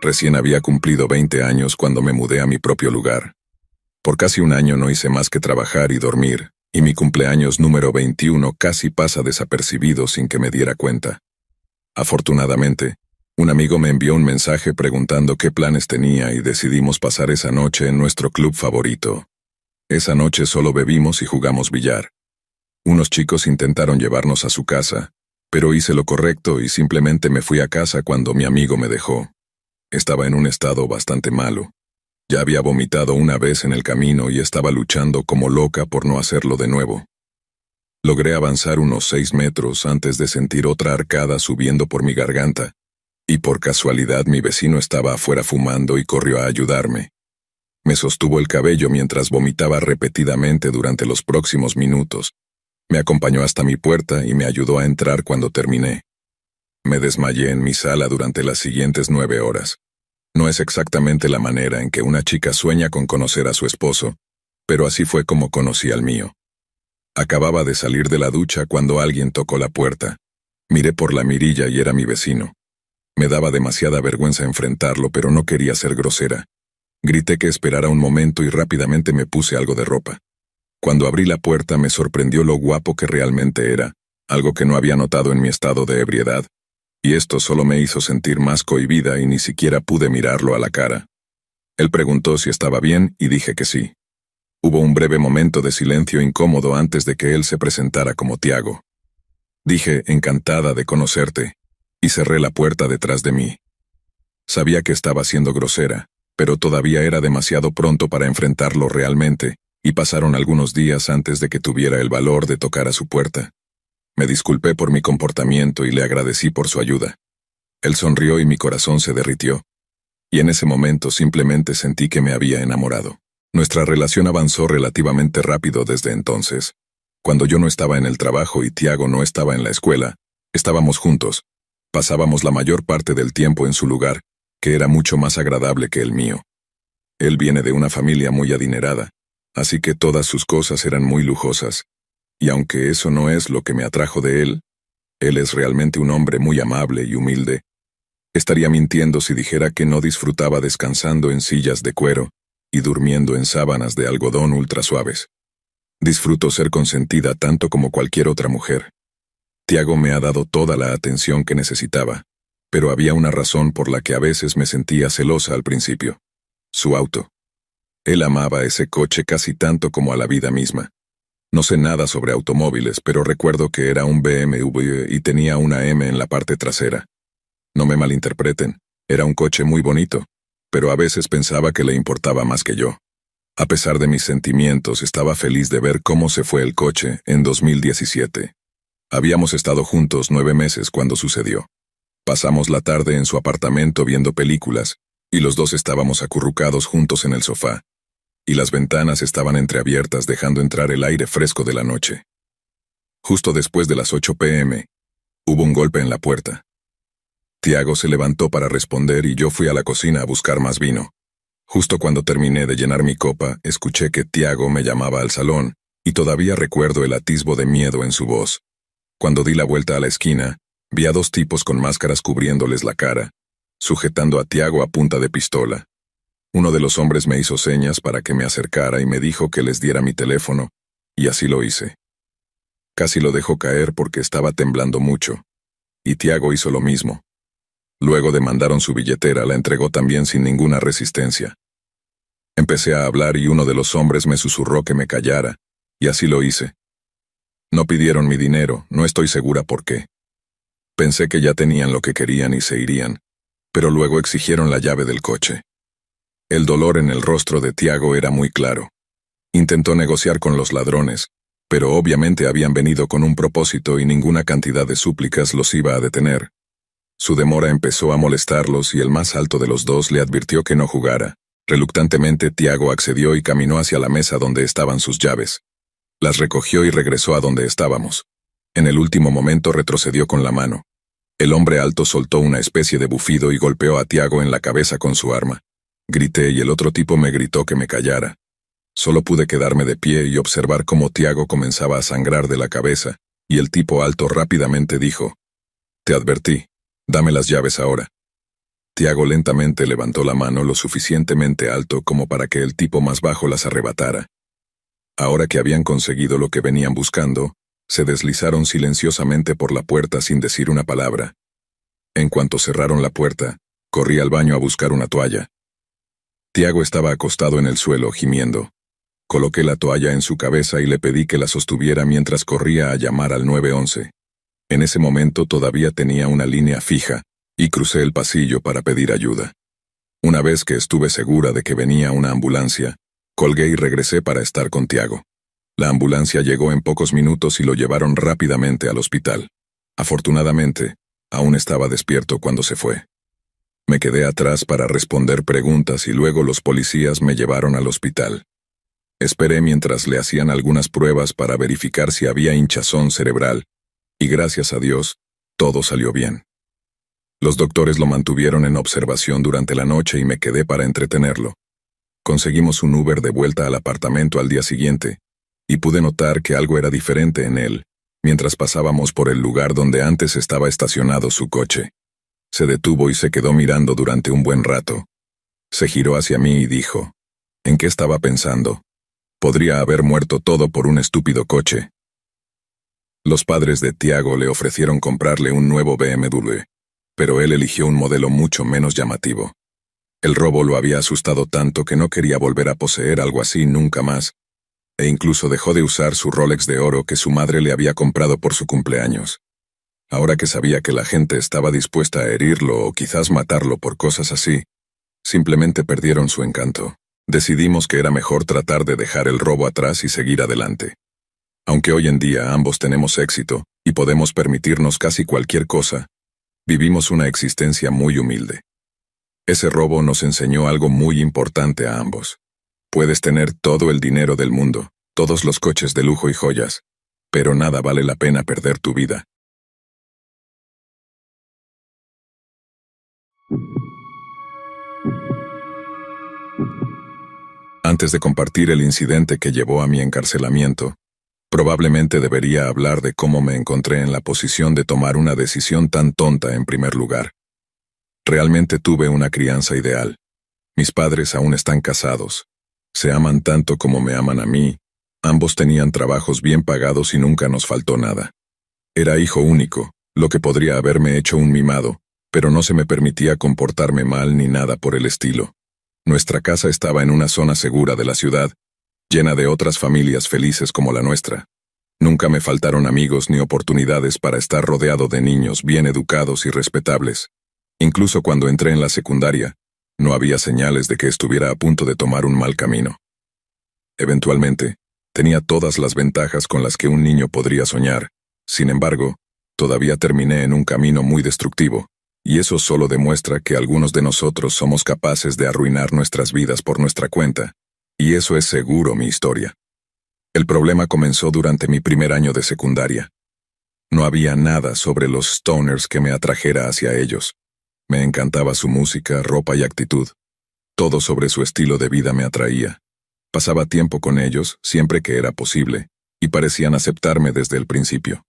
Recién había cumplido 20 años cuando me mudé a mi propio lugar. Por casi un año no hice más que trabajar y dormir, y mi cumpleaños número 21 casi pasa desapercibido sin que me diera cuenta. Afortunadamente, un amigo me envió un mensaje preguntando qué planes tenía y decidimos pasar esa noche en nuestro club favorito. Esa noche solo bebimos y jugamos billar. Unos chicos intentaron llevarnos a su casa, pero hice lo correcto y simplemente me fui a casa cuando mi amigo me dejó. Estaba en un estado bastante malo. Ya había vomitado una vez en el camino y estaba luchando como loca por no hacerlo de nuevo. Logré avanzar unos seis metros antes de sentir otra arcada subiendo por mi garganta, y por casualidad mi vecino estaba afuera fumando y corrió a ayudarme. Me sostuvo el cabello mientras vomitaba repetidamente durante los próximos minutos. Me acompañó hasta mi puerta y me ayudó a entrar cuando terminé. Me desmayé en mi sala durante las siguientes nueve horas. No es exactamente la manera en que una chica sueña con conocer a su esposo, pero así fue como conocí al mío. Acababa de salir de la ducha cuando alguien tocó la puerta. Miré por la mirilla y era mi vecino. Me daba demasiada vergüenza enfrentarlo, pero no quería ser grosera. Grité que esperara un momento y rápidamente me puse algo de ropa. Cuando abrí la puerta me sorprendió lo guapo que realmente era, algo que no había notado en mi estado de ebriedad, y esto solo me hizo sentir más cohibida y ni siquiera pude mirarlo a la cara. Él preguntó si estaba bien y dije que sí. Hubo un breve momento de silencio incómodo antes de que él se presentara como Tiago. Dije, encantada de conocerte, y cerré la puerta detrás de mí. Sabía que estaba siendo grosera, pero todavía era demasiado pronto para enfrentarlo realmente, y pasaron algunos días antes de que tuviera el valor de tocar a su puerta. Me disculpé por mi comportamiento y le agradecí por su ayuda. Él sonrió y mi corazón se derritió. Y en ese momento simplemente sentí que me había enamorado. Nuestra relación avanzó relativamente rápido desde entonces. Cuando yo no estaba en el trabajo y Tiago no estaba en la escuela, estábamos juntos. Pasábamos la mayor parte del tiempo en su lugar, que era mucho más agradable que el mío. Él viene de una familia muy adinerada, así que todas sus cosas eran muy lujosas, y aunque eso no es lo que me atrajo de él, él es realmente un hombre muy amable y humilde. Estaría mintiendo si dijera que no disfrutaba descansando en sillas de cuero y durmiendo en sábanas de algodón ultra suaves. Disfruto ser consentida tanto como cualquier otra mujer. Tiago me ha dado toda la atención que necesitaba, pero había una razón por la que a veces me sentía celosa al principio. Su auto. Él amaba ese coche casi tanto como a la vida misma. No sé nada sobre automóviles, pero recuerdo que era un BMW y tenía una M en la parte trasera. No me malinterpreten, era un coche muy bonito, pero a veces pensaba que le importaba más que yo. A pesar de mis sentimientos, estaba feliz de ver cómo se fue el coche en 2017. Habíamos estado juntos nueve meses cuando sucedió. Pasamos la tarde en su apartamento viendo películas, y los dos estábamos acurrucados juntos en el sofá, y las ventanas estaban entreabiertas dejando entrar el aire fresco de la noche. Justo después de las 8 pm, hubo un golpe en la puerta. Tiago se levantó para responder y yo fui a la cocina a buscar más vino. Justo cuando terminé de llenar mi copa, escuché que Tiago me llamaba al salón, y todavía recuerdo el atisbo de miedo en su voz. Cuando di la vuelta a la esquina, vi a dos tipos con máscaras cubriéndoles la cara, sujetando a Tiago a punta de pistola. Uno de los hombres me hizo señas para que me acercara y me dijo que les diera mi teléfono, y así lo hice. Casi lo dejó caer porque estaba temblando mucho, y Tiago hizo lo mismo. Luego demandaron su billetera, la entregó también sin ninguna resistencia. Empecé a hablar y uno de los hombres me susurró que me callara, y así lo hice. No pidieron mi dinero, no estoy segura por qué. Pensé que ya tenían lo que querían y se irían, pero luego exigieron la llave del coche. El dolor en el rostro de Tiago era muy claro. Intentó negociar con los ladrones, pero obviamente habían venido con un propósito y ninguna cantidad de súplicas los iba a detener. Su demora empezó a molestarlos y el más alto de los dos le advirtió que no jugara. Reluctantemente Tiago accedió y caminó hacia la mesa donde estaban sus llaves. Las recogió y regresó a donde estábamos. En el último momento retrocedió con la mano. El hombre alto soltó una especie de bufido y golpeó a Tiago en la cabeza con su arma. Grité y el otro tipo me gritó que me callara. Solo pude quedarme de pie y observar cómo Tiago comenzaba a sangrar de la cabeza, y el tipo alto rápidamente dijo, Te advertí, dame las llaves ahora. Tiago lentamente levantó la mano lo suficientemente alto como para que el tipo más bajo las arrebatara. Ahora que habían conseguido lo que venían buscando, se deslizaron silenciosamente por la puerta sin decir una palabra. En cuanto cerraron la puerta, corrí al baño a buscar una toalla. Tiago estaba acostado en el suelo, gimiendo. Coloqué la toalla en su cabeza y le pedí que la sostuviera mientras corría a llamar al 911. En ese momento todavía tenía una línea fija, y crucé el pasillo para pedir ayuda. Una vez que estuve segura de que venía una ambulancia, colgué y regresé para estar con Tiago. La ambulancia llegó en pocos minutos y lo llevaron rápidamente al hospital. Afortunadamente, aún estaba despierto cuando se fue. Me quedé atrás para responder preguntas y luego los policías me llevaron al hospital. Esperé mientras le hacían algunas pruebas para verificar si había hinchazón cerebral, y gracias a Dios, todo salió bien. Los doctores lo mantuvieron en observación durante la noche y me quedé para entretenerlo. Conseguimos un Uber de vuelta al apartamento al día siguiente, y pude notar que algo era diferente en él, mientras pasábamos por el lugar donde antes estaba estacionado su coche. Se detuvo y se quedó mirando durante un buen rato. Se giró hacia mí y dijo, ¿en qué estaba pensando? Podría haber muerto todo por un estúpido coche. Los padres de Tiago le ofrecieron comprarle un nuevo BMW, pero él eligió un modelo mucho menos llamativo. El robo lo había asustado tanto que no quería volver a poseer algo así nunca más, e incluso dejó de usar su Rolex de oro que su madre le había comprado por su cumpleaños. Ahora que sabía que la gente estaba dispuesta a herirlo o quizás matarlo por cosas así, simplemente perdieron su encanto. Decidimos que era mejor tratar de dejar el robo atrás y seguir adelante. Aunque hoy en día ambos tenemos éxito y podemos permitirnos casi cualquier cosa, Vivimos una existencia muy humilde. Ese robo nos enseñó algo muy importante a ambos. Puedes tener todo el dinero del mundo, todos los coches de lujo y joyas, pero nada vale la pena perder tu vida. Antes de compartir el incidente que llevó a mi encarcelamiento, Probablemente debería hablar de cómo me encontré en la posición de tomar una decisión tan tonta en primer lugar. Realmente tuve una crianza ideal. Mis padres aún están casados. Se aman tanto como me aman a mí. Ambos tenían trabajos bien pagados y nunca nos faltó nada. Era hijo único, lo que podría haberme hecho un mimado, pero no se me permitía comportarme mal ni nada por el estilo. Nuestra casa estaba en una zona segura de la ciudad, llena de otras familias felices como la nuestra. Nunca me faltaron amigos ni oportunidades para estar rodeado de niños bien educados y respetables. Incluso cuando entré en la secundaria, no había señales de que estuviera a punto de tomar un mal camino. Eventualmente, tenía todas las ventajas con las que un niño podría soñar, sin embargo, todavía terminé en un camino muy destructivo, y eso solo demuestra que algunos de nosotros somos capaces de arruinar nuestras vidas por nuestra cuenta, y eso es seguro mi historia. El problema comenzó durante mi primer año de secundaria. No había nada sobre los stoners que me atrajera hacia ellos. Me encantaba su música, ropa y actitud. Todo sobre su estilo de vida me atraía. Pasaba tiempo con ellos, siempre que era posible, y parecían aceptarme desde el principio.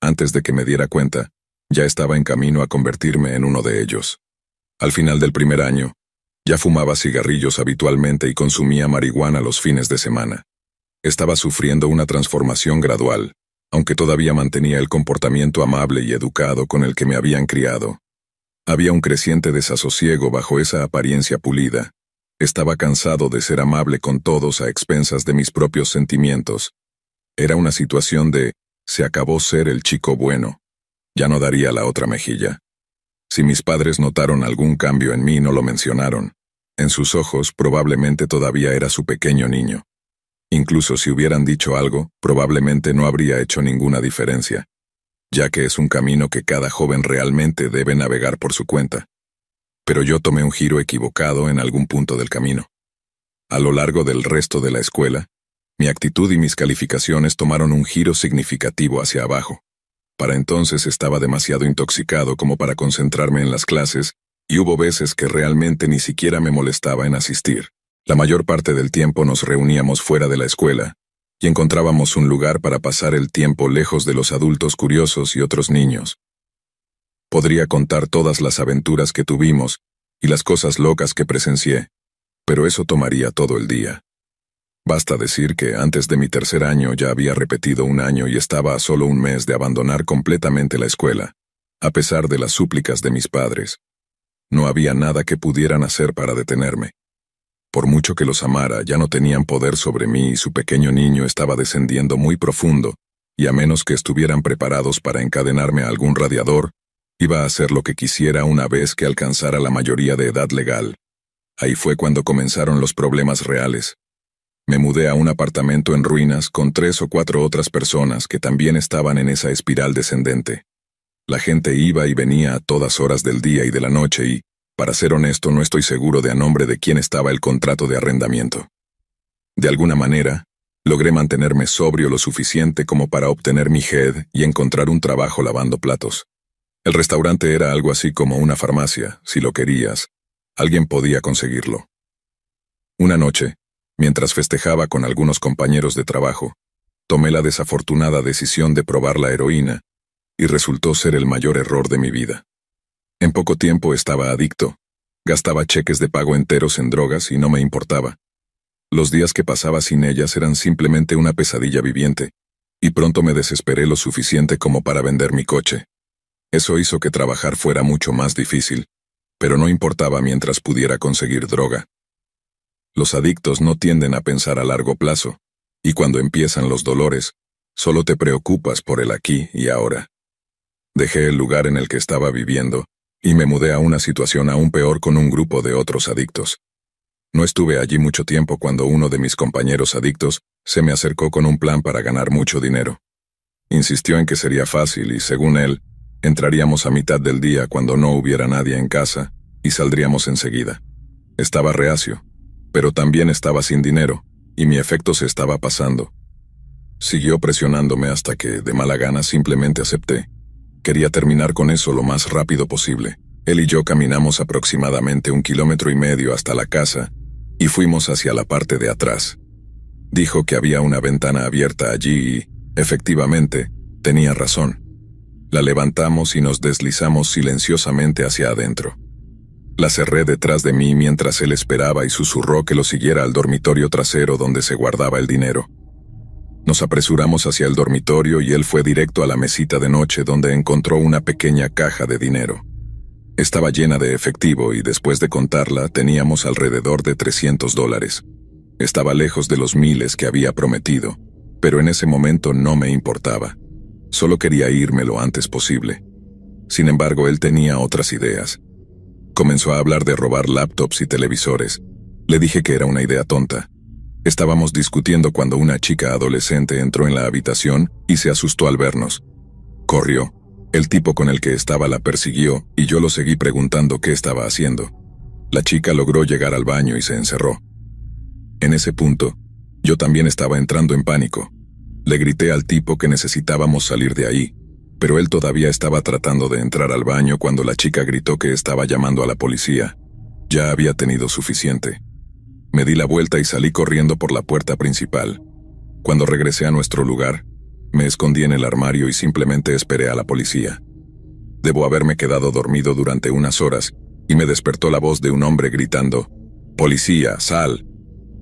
Antes de que me diera cuenta, ya estaba en camino a convertirme en uno de ellos. Al final del primer año, ya fumaba cigarrillos habitualmente y consumía marihuana los fines de semana. Estaba sufriendo una transformación gradual, aunque todavía mantenía el comportamiento amable y educado con el que me habían criado. Había un creciente desasosiego bajo esa apariencia pulida. Estaba cansado de ser amable con todos a expensas de mis propios sentimientos. Era una situación de se acabó ser el chico bueno. Ya no daría la otra mejilla. Si mis padres notaron algún cambio en mí, no lo mencionaron. En sus ojos probablemente todavía era su pequeño niño. Incluso si hubieran dicho algo, probablemente no habría hecho ninguna diferencia, ya que es un camino que cada joven realmente debe navegar por su cuenta. Pero yo tomé un giro equivocado en algún punto del camino. A lo largo del resto de la escuela, mi actitud y mis calificaciones tomaron un giro significativo hacia abajo. Para entonces estaba demasiado intoxicado como para concentrarme en las clases, y hubo veces que realmente ni siquiera me molestaba en asistir. La mayor parte del tiempo nos reuníamos fuera de la escuela, y encontrábamos un lugar para pasar el tiempo lejos de los adultos curiosos y otros niños. Podría contar todas las aventuras que tuvimos y las cosas locas que presencié, pero eso tomaría todo el día. Basta decir que antes de mi tercer año ya había repetido un año y estaba a solo un mes de abandonar completamente la escuela, a pesar de las súplicas de mis padres. No había nada que pudieran hacer para detenerme. Por mucho que los amara, ya no tenían poder sobre mí y su pequeño niño estaba descendiendo muy profundo, y a menos que estuvieran preparados para encadenarme a algún radiador, iba a hacer lo que quisiera una vez que alcanzara la mayoría de edad legal. Ahí fue cuando comenzaron los problemas reales. Me mudé a un apartamento en ruinas con tres o cuatro otras personas que también estaban en esa espiral descendente. La gente iba y venía a todas horas del día y de la noche y, para ser honesto, no estoy seguro de a nombre de quién estaba el contrato de arrendamiento. De alguna manera, logré mantenerme sobrio lo suficiente como para obtener mi head y encontrar un trabajo lavando platos. El restaurante era algo así como una farmacia, si lo querías. Alguien podía conseguirlo. Una noche, mientras festejaba con algunos compañeros de trabajo, tomé la desafortunada decisión de probar la heroína, y resultó ser el mayor error de mi vida. En poco tiempo estaba adicto. Gastaba cheques de pago enteros en drogas y no me importaba. Los días que pasaba sin ellas eran simplemente una pesadilla viviente, y pronto me desesperé lo suficiente como para vender mi coche. Eso hizo que trabajar fuera mucho más difícil, pero no importaba mientras pudiera conseguir droga. Los adictos no tienden a pensar a largo plazo, y cuando empiezan los dolores, solo te preocupas por el aquí y ahora. Dejé el lugar en el que estaba viviendo y me mudé a una situación aún peor con un grupo de otros adictos. No estuve allí mucho tiempo cuando uno de mis compañeros adictos se me acercó con un plan para ganar mucho dinero. Insistió en que sería fácil y, según él, entraríamos a mitad del día cuando no hubiera nadie en casa y saldríamos enseguida. Estaba reacio, pero también estaba sin dinero, y mi efecto se estaba pasando. Siguió presionándome hasta que, de mala gana, simplemente acepté. Quería terminar con eso lo más rápido posible. Él y yo caminamos aproximadamente un kilómetro y medio hasta la casa y fuimos hacia la parte de atrás. Dijo que había una ventana abierta allí y, efectivamente, tenía razón. La levantamos y nos deslizamos silenciosamente hacia adentro. La cerré detrás de mí mientras él esperaba y susurró que lo siguiera al dormitorio trasero donde se guardaba el dinero. Nos apresuramos hacia el dormitorio y él fue directo a la mesita de noche donde encontró una pequeña caja de dinero. Estaba llena de efectivo y después de contarla teníamos alrededor de 300 dólares. Estaba lejos de los miles que había prometido, pero en ese momento no me importaba. Solo quería irme lo antes posible. Sin embargo, él tenía otras ideas. Comenzó a hablar de robar laptops y televisores. Le dije que era una idea tonta, Estábamos discutiendo cuando una chica adolescente entró en la habitación y se asustó al vernos. Corrió. El tipo con el que estaba la persiguió y yo lo seguí preguntando qué estaba haciendo. La chica logró llegar al baño y se encerró. En ese punto, yo también estaba entrando en pánico. Le grité al tipo que necesitábamos salir de ahí, pero él todavía estaba tratando de entrar al baño cuando la chica gritó que estaba llamando a la policía. Ya había tenido suficiente. Me di la vuelta y salí corriendo por la puerta principal. Cuando regresé a nuestro lugar, me escondí en el armario y simplemente esperé a la policía. Debo haberme quedado dormido durante unas horas y me despertó la voz de un hombre gritando, Policía, sal.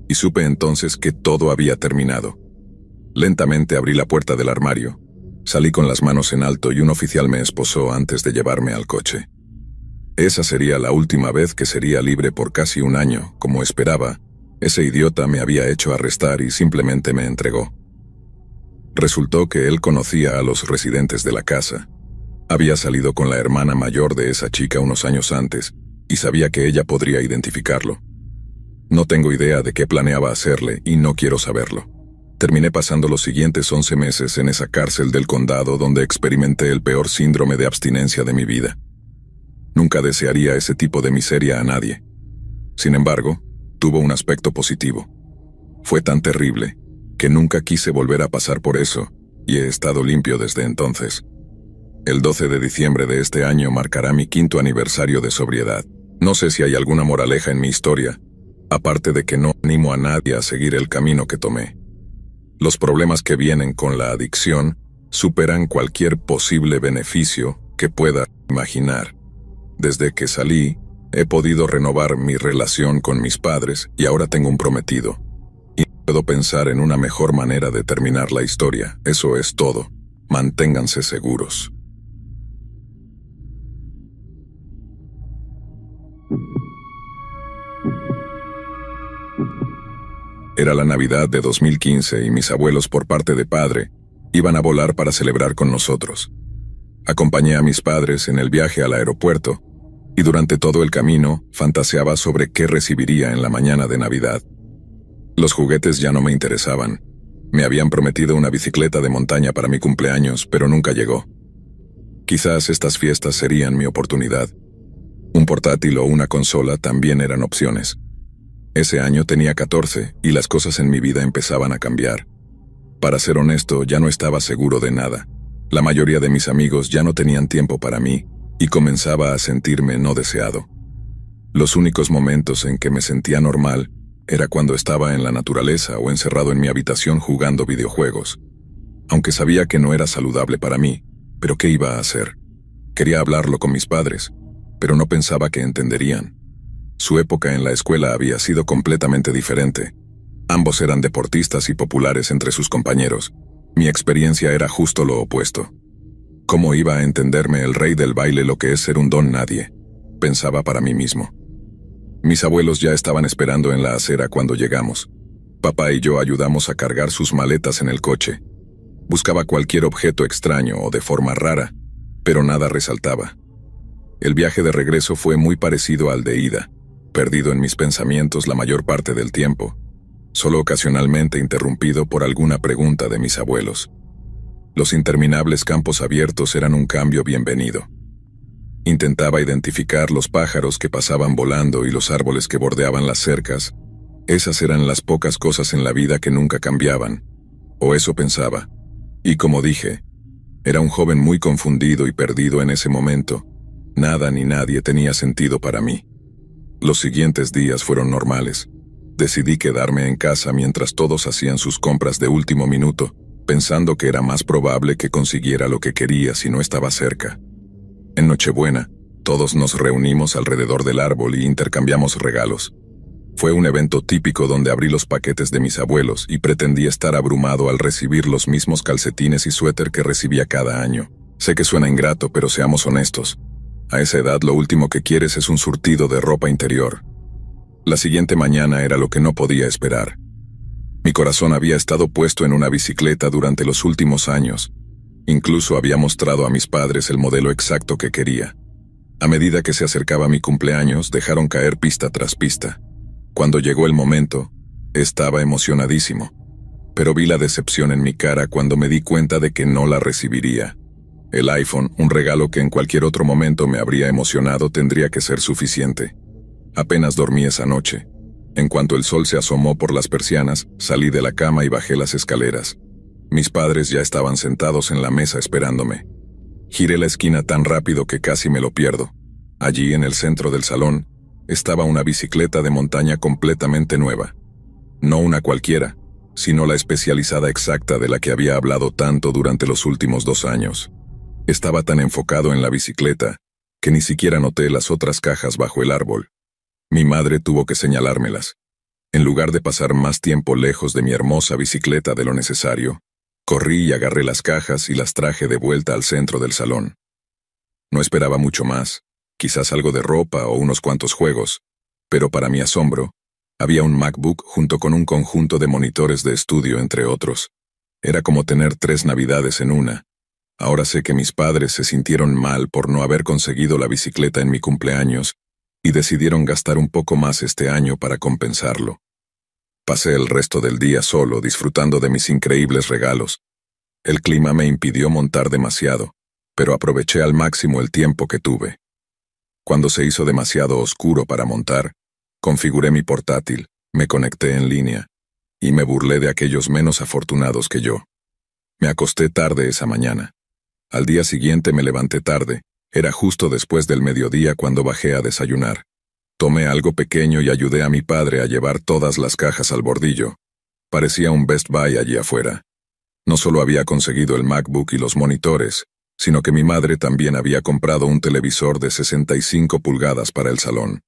Y supe entonces que todo había terminado. Lentamente abrí la puerta del armario. Salí con las manos en alto y un oficial me esposó antes de llevarme al coche. Esa sería la última vez que sería libre por casi un año, como esperaba. Ese idiota me había hecho arrestar y simplemente me entregó. Resultó que él conocía a los residentes de la casa. Había salido con la hermana mayor de esa chica unos años antes, y sabía que ella podría identificarlo. No tengo idea de qué planeaba hacerle y no quiero saberlo. Terminé pasando los siguientes 11 meses en esa cárcel del condado donde experimenté el peor síndrome de abstinencia de mi vida. Nunca desearía ese tipo de miseria a nadie. Sin embargo, tuvo un aspecto positivo. Fue tan terrible que nunca quise volver a pasar por eso, y he estado limpio desde entonces. El 12 de diciembre de este año marcará mi quinto aniversario de sobriedad. No sé si hay alguna moraleja en mi historia, aparte de que no animo a nadie a seguir el camino que tomé. Los problemas que vienen con la adicción superan cualquier posible beneficio que pueda imaginar. Desde que salí, he podido renovar mi relación con mis padres y ahora tengo un prometido. Y puedo pensar en una mejor manera de terminar la historia. Eso es todo. Manténganse seguros. Era la Navidad de 2015 y mis abuelos por parte de padre iban a volar para celebrar con nosotros. Acompañé a mis padres en el viaje al aeropuerto y durante todo el camino fantaseaba sobre qué recibiría en la mañana de Navidad. Los juguetes ya no me interesaban. Me habían prometido una bicicleta de montaña para mi cumpleaños, pero nunca llegó. Quizás estas fiestas serían mi oportunidad. Un portátil o una consola también eran opciones. Ese año tenía 14 y las cosas en mi vida empezaban a cambiar. Para ser honesto, ya no estaba seguro de nada. La mayoría de mis amigos ya no tenían tiempo para mí y comenzaba a sentirme no deseado. Los únicos momentos en que me sentía normal era cuando estaba en la naturaleza o encerrado en mi habitación jugando videojuegos. Aunque sabía que no era saludable para mí, pero ¿qué iba a hacer? Quería hablarlo con mis padres, pero no pensaba que entenderían. Su época en la escuela había sido completamente diferente. Ambos eran deportistas y populares entre sus compañeros. Mi experiencia era justo lo opuesto. ¿Cómo iba a entenderme el rey del baile lo que es ser un don nadie? Pensaba para mí mismo. Mis abuelos ya estaban esperando en la acera cuando llegamos. Papá y yo ayudamos a cargar sus maletas en el coche. Buscaba cualquier objeto extraño o de forma rara, pero nada resaltaba. El viaje de regreso fue muy parecido al de ida perdido en mis pensamientos la mayor parte del tiempo, solo ocasionalmente interrumpido por alguna pregunta de mis abuelos. Los interminables campos abiertos eran un cambio bienvenido. Intentaba identificar los pájaros que pasaban volando y los árboles que bordeaban las cercas. Esas eran las pocas cosas en la vida que nunca cambiaban, o eso pensaba. Y como dije, era un joven muy confundido y perdido en ese momento. Nada ni nadie tenía sentido para mí. Los siguientes días fueron normales. Decidí quedarme en casa mientras todos hacían sus compras de último minuto, pensando que era más probable que consiguiera lo que quería si no estaba cerca. En Nochebuena, todos nos reunimos alrededor del árbol y intercambiamos regalos. Fue un evento típico donde abrí los paquetes de mis abuelos y pretendí estar abrumado al recibir los mismos calcetines y suéter que recibía cada año. Sé que suena ingrato, pero seamos honestos. A esa edad lo último que quieres es un surtido de ropa interior. La siguiente mañana era lo que no podía esperar. Mi corazón había estado puesto en una bicicleta durante los últimos años. Incluso había mostrado a mis padres el modelo exacto que quería. A medida que se acercaba mi cumpleaños, dejaron caer pista tras pista. Cuando llegó el momento, estaba emocionadísimo, pero vi la decepción en mi cara cuando me di cuenta de que no la recibiría. El iPhone, un regalo que en cualquier otro momento me habría emocionado, tendría que ser suficiente. Apenas dormí esa noche. En cuanto el sol se asomó por las persianas, salí de la cama y bajé las escaleras. Mis padres ya estaban sentados en la mesa esperándome. Giré la esquina tan rápido que casi me lo pierdo. Allí, en el centro del salón, estaba una bicicleta de montaña completamente nueva. No una cualquiera, sino la especializada exacta de la que había hablado tanto durante los últimos dos años. Estaba tan enfocado en la bicicleta que ni siquiera noté las otras cajas bajo el árbol. Mi madre tuvo que señalármelas. En lugar de pasar más tiempo lejos de mi hermosa bicicleta de lo necesario, corrí y agarré las cajas y las traje de vuelta al centro del salón. No esperaba mucho más, quizás algo de ropa o unos cuantos juegos, pero para mi asombro, había un MacBook junto con un conjunto de monitores de estudio entre otros. Era como tener tres navidades en una, Ahora sé que mis padres se sintieron mal por no haber conseguido la bicicleta en mi cumpleaños y decidieron gastar un poco más este año para compensarlo. Pasé el resto del día solo disfrutando de mis increíbles regalos. El clima me impidió montar demasiado, pero aproveché al máximo el tiempo que tuve. Cuando se hizo demasiado oscuro para montar, configuré mi portátil, me conecté en línea y me burlé de aquellos menos afortunados que yo. Me acosté tarde esa mañana. Al día siguiente me levanté tarde, era justo después del mediodía cuando bajé a desayunar. Tomé algo pequeño y ayudé a mi padre a llevar todas las cajas al bordillo. Parecía un Best Buy allí afuera. No solo había conseguido el MacBook y los monitores, sino que mi madre también había comprado un televisor de 65 pulgadas para el salón.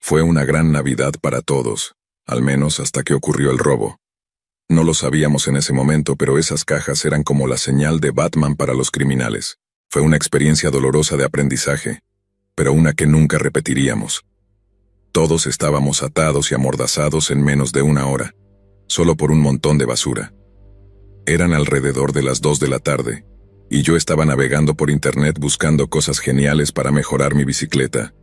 Fue una gran Navidad para todos, al menos hasta que ocurrió el robo. No lo sabíamos en ese momento, pero esas cajas eran como la señal de Batman para los criminales. Fue una experiencia dolorosa de aprendizaje, pero una que nunca repetiríamos. Todos estábamos atados y amordazados en menos de una hora, solo por un montón de basura. Eran alrededor de las dos de la tarde, y yo estaba navegando por internet buscando cosas geniales para mejorar mi bicicleta.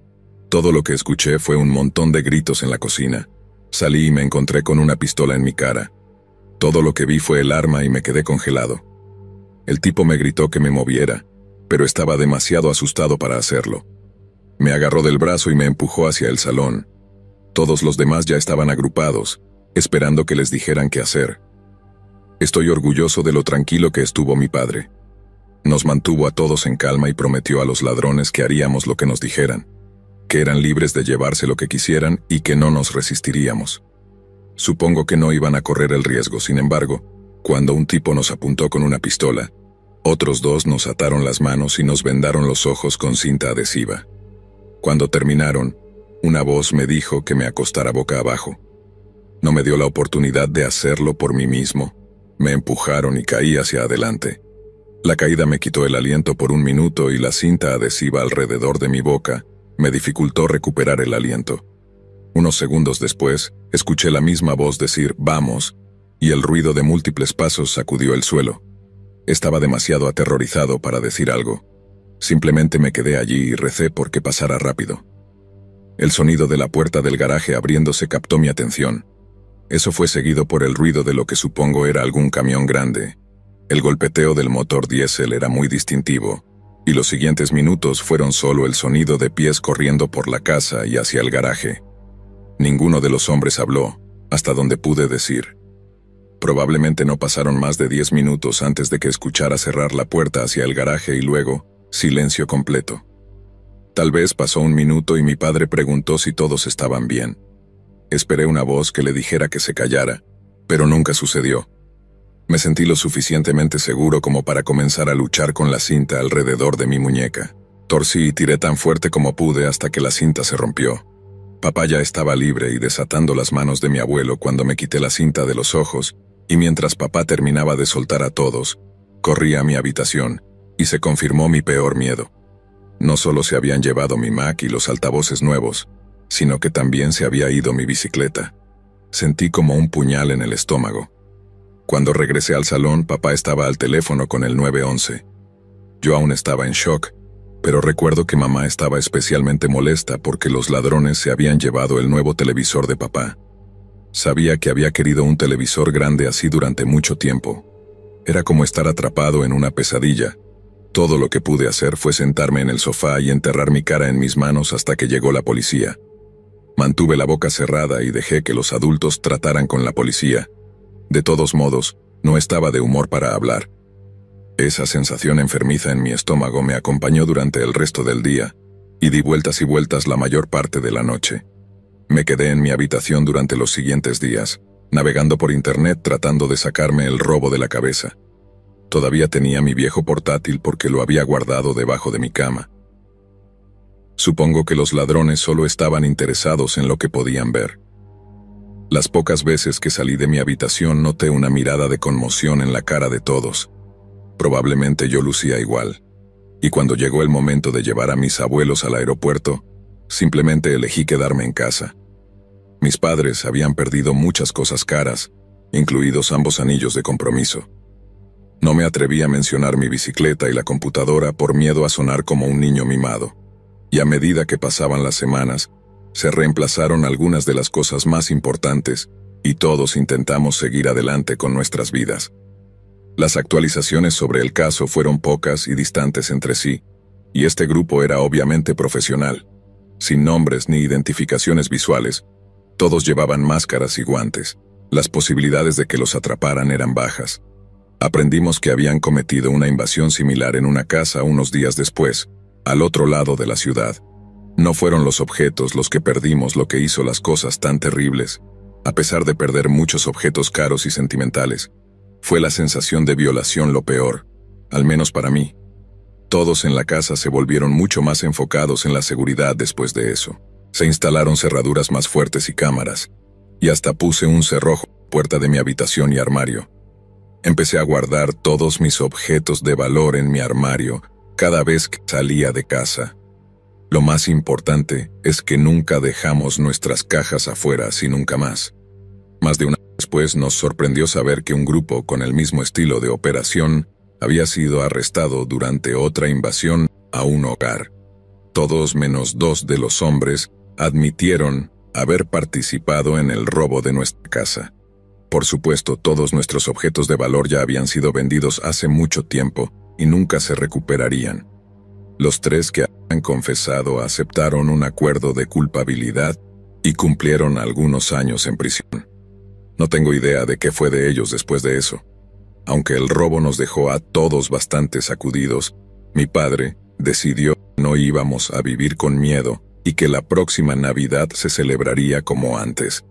Todo lo que escuché fue un montón de gritos en la cocina. Salí y me encontré con una pistola en mi cara. Todo lo que vi fue el arma y me quedé congelado. El tipo me gritó que me moviera, pero estaba demasiado asustado para hacerlo. Me agarró del brazo y me empujó hacia el salón. Todos los demás ya estaban agrupados, esperando que les dijeran qué hacer. Estoy orgulloso de lo tranquilo que estuvo mi padre. Nos mantuvo a todos en calma y prometió a los ladrones que haríamos lo que nos dijeran, que eran libres de llevarse lo que quisieran y que no nos resistiríamos. Supongo que no iban a correr el riesgo, sin embargo, cuando un tipo nos apuntó con una pistola, otros dos nos ataron las manos y nos vendaron los ojos con cinta adhesiva. Cuando terminaron, una voz me dijo que me acostara boca abajo. No me dio la oportunidad de hacerlo por mí mismo. Me empujaron y caí hacia adelante. La caída me quitó el aliento por un minuto y la cinta adhesiva alrededor de mi boca me dificultó recuperar el aliento. Unos segundos después, escuché la misma voz decir vamos, y el ruido de múltiples pasos sacudió el suelo. Estaba demasiado aterrorizado para decir algo. Simplemente me quedé allí y recé porque pasara rápido. El sonido de la puerta del garaje abriéndose captó mi atención. Eso fue seguido por el ruido de lo que supongo era algún camión grande, el golpeteo del motor diésel era muy distintivo, y los siguientes minutos fueron solo el sonido de pies corriendo por la casa y hacia el garaje. Ninguno de los hombres habló, hasta donde pude decir. Probablemente no pasaron más de diez minutos antes de que escuchara cerrar la puerta hacia el garaje y luego, silencio completo. Tal vez pasó un minuto y mi padre preguntó si todos estaban bien. Esperé una voz que le dijera que se callara, pero nunca sucedió. Me sentí lo suficientemente seguro como para comenzar a luchar con la cinta alrededor de mi muñeca. Torcí y tiré tan fuerte como pude hasta que la cinta se rompió. Papá ya estaba libre y desatando las manos de mi abuelo cuando me quité la cinta de los ojos, y mientras papá terminaba de soltar a todos, corrí a mi habitación, y se confirmó mi peor miedo. No solo se habían llevado mi Mac y los altavoces nuevos, sino que también se había ido mi bicicleta. Sentí como un puñal en el estómago. Cuando regresé al salón, papá estaba al teléfono con el 911. Yo aún estaba en shock, pero recuerdo que mamá estaba especialmente molesta porque los ladrones se habían llevado el nuevo televisor de papá. Sabía que había querido un televisor grande así durante mucho tiempo. Era como estar atrapado en una pesadilla. Todo lo que pude hacer fue sentarme en el sofá y enterrar mi cara en mis manos hasta que llegó la policía. Mantuve la boca cerrada y dejé que los adultos trataran con la policía, de todos modos, no estaba de humor para hablar. Esa sensación enfermiza en mi estómago me acompañó durante el resto del día, y di vueltas y vueltas la mayor parte de la noche. Me quedé en mi habitación durante los siguientes días, navegando por internet tratando de sacarme el robo de la cabeza. Todavía tenía mi viejo portátil porque lo había guardado debajo de mi cama. Supongo que los ladrones solo estaban interesados en lo que podían ver. Las pocas veces que salí de mi habitación noté una mirada de conmoción en la cara de todos. Probablemente yo lucía igual. Y cuando llegó el momento de llevar a mis abuelos al aeropuerto, simplemente elegí quedarme en casa. Mis padres habían perdido muchas cosas caras, incluidos ambos anillos de compromiso. No me atreví a mencionar mi bicicleta y la computadora por miedo a sonar como un niño mimado. Y a medida que pasaban las semanas, se reemplazaron algunas de las cosas más importantes y todos intentamos seguir adelante con nuestras vidas. Las actualizaciones sobre el caso fueron pocas y distantes entre sí, y este grupo era obviamente profesional. Sin nombres ni identificaciones visuales, todos llevaban máscaras y guantes. Las posibilidades de que los atraparan eran bajas. Aprendimos que habían cometido una invasión similar en una casa unos días después, al otro lado de la ciudad. No fueron los objetos los que perdimos lo que hizo las cosas tan terribles, a pesar de perder muchos objetos caros y sentimentales. Fue la sensación de violación lo peor, al menos para mí. Todos en la casa se volvieron mucho más enfocados en la seguridad después de eso. Se instalaron cerraduras más fuertes y cámaras, y hasta puse un cerrojo en la puerta de mi habitación y armario. Empecé a guardar todos mis objetos de valor en mi armario cada vez que salía de casa. Lo más importante es que nunca dejamos nuestras cajas afuera así nunca más. Más de una después nos sorprendió saber que un grupo con el mismo estilo de operación había sido arrestado durante otra invasión a un hogar. Todos menos dos de los hombres admitieron haber participado en el robo de nuestra casa. Por supuesto, todos nuestros objetos de valor ya habían sido vendidos hace mucho tiempo y nunca se recuperarían. Los tres que habían confesado aceptaron un acuerdo de culpabilidad y cumplieron algunos años en prisión. No tengo idea de qué fue de ellos después de eso. Aunque el robo nos dejó a todos bastante sacudidos, mi padre decidió que no íbamos a vivir con miedo y que la próxima Navidad se celebraría como antes.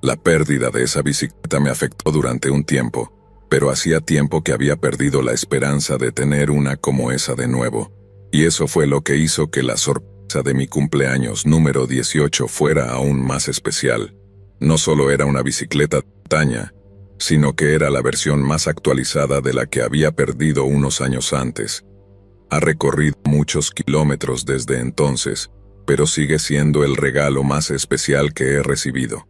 La pérdida de esa bicicleta me afectó durante un tiempo, pero hacía tiempo que había perdido la esperanza de tener una como esa de nuevo, y eso fue lo que hizo que la sorpresa de mi cumpleaños número 18 fuera aún más especial. No solo era una bicicleta taña, sino que era la versión más actualizada de la que había perdido unos años antes. Ha recorrido muchos kilómetros desde entonces, pero sigue siendo el regalo más especial que he recibido.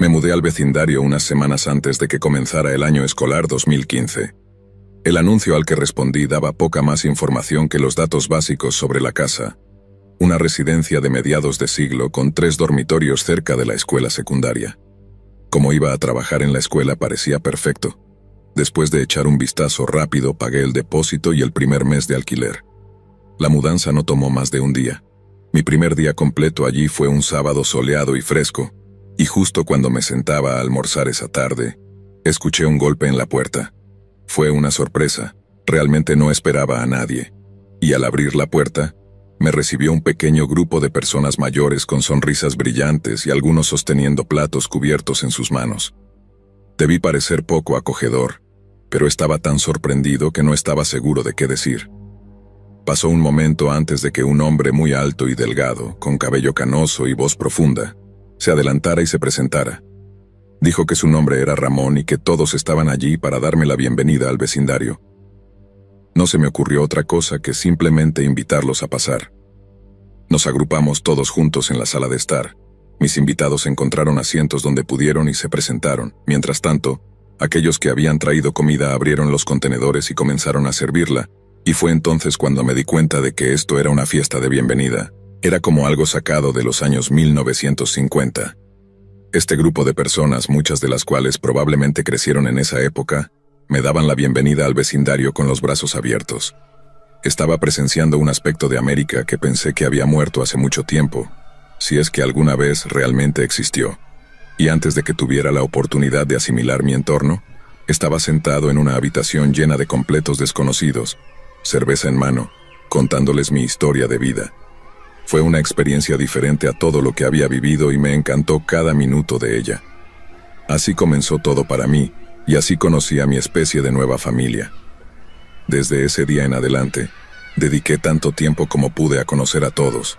Me mudé al vecindario unas semanas antes de que comenzara el año escolar 2015. El anuncio al que respondí daba poca más información que los datos básicos sobre la casa, una residencia de mediados de siglo con tres dormitorios cerca de la escuela secundaria. Como iba a trabajar en la escuela parecía perfecto. Después de echar un vistazo rápido pagué el depósito y el primer mes de alquiler. La mudanza no tomó más de un día. Mi primer día completo allí fue un sábado soleado y fresco, y justo cuando me sentaba a almorzar esa tarde, escuché un golpe en la puerta. Fue una sorpresa, realmente no esperaba a nadie, y al abrir la puerta, me recibió un pequeño grupo de personas mayores con sonrisas brillantes y algunos sosteniendo platos cubiertos en sus manos. Debí parecer poco acogedor, pero estaba tan sorprendido que no estaba seguro de qué decir. Pasó un momento antes de que un hombre muy alto y delgado, con cabello canoso y voz profunda, se adelantara y se presentara. Dijo que su nombre era Ramón y que todos estaban allí para darme la bienvenida al vecindario. No se me ocurrió otra cosa que simplemente invitarlos a pasar. Nos agrupamos todos juntos en la sala de estar. Mis invitados encontraron asientos donde pudieron y se presentaron. Mientras tanto, aquellos que habían traído comida abrieron los contenedores y comenzaron a servirla, y fue entonces cuando me di cuenta de que esto era una fiesta de bienvenida. Era como algo sacado de los años 1950. Este grupo de personas, muchas de las cuales probablemente crecieron en esa época, me daban la bienvenida al vecindario con los brazos abiertos. Estaba presenciando un aspecto de América que pensé que había muerto hace mucho tiempo, si es que alguna vez realmente existió. Y antes de que tuviera la oportunidad de asimilar mi entorno, estaba sentado en una habitación llena de completos desconocidos, cerveza en mano, contándoles mi historia de vida. Fue una experiencia diferente a todo lo que había vivido y me encantó cada minuto de ella. Así comenzó todo para mí, y así conocí a mi especie de nueva familia. Desde ese día en adelante, dediqué tanto tiempo como pude a conocer a todos.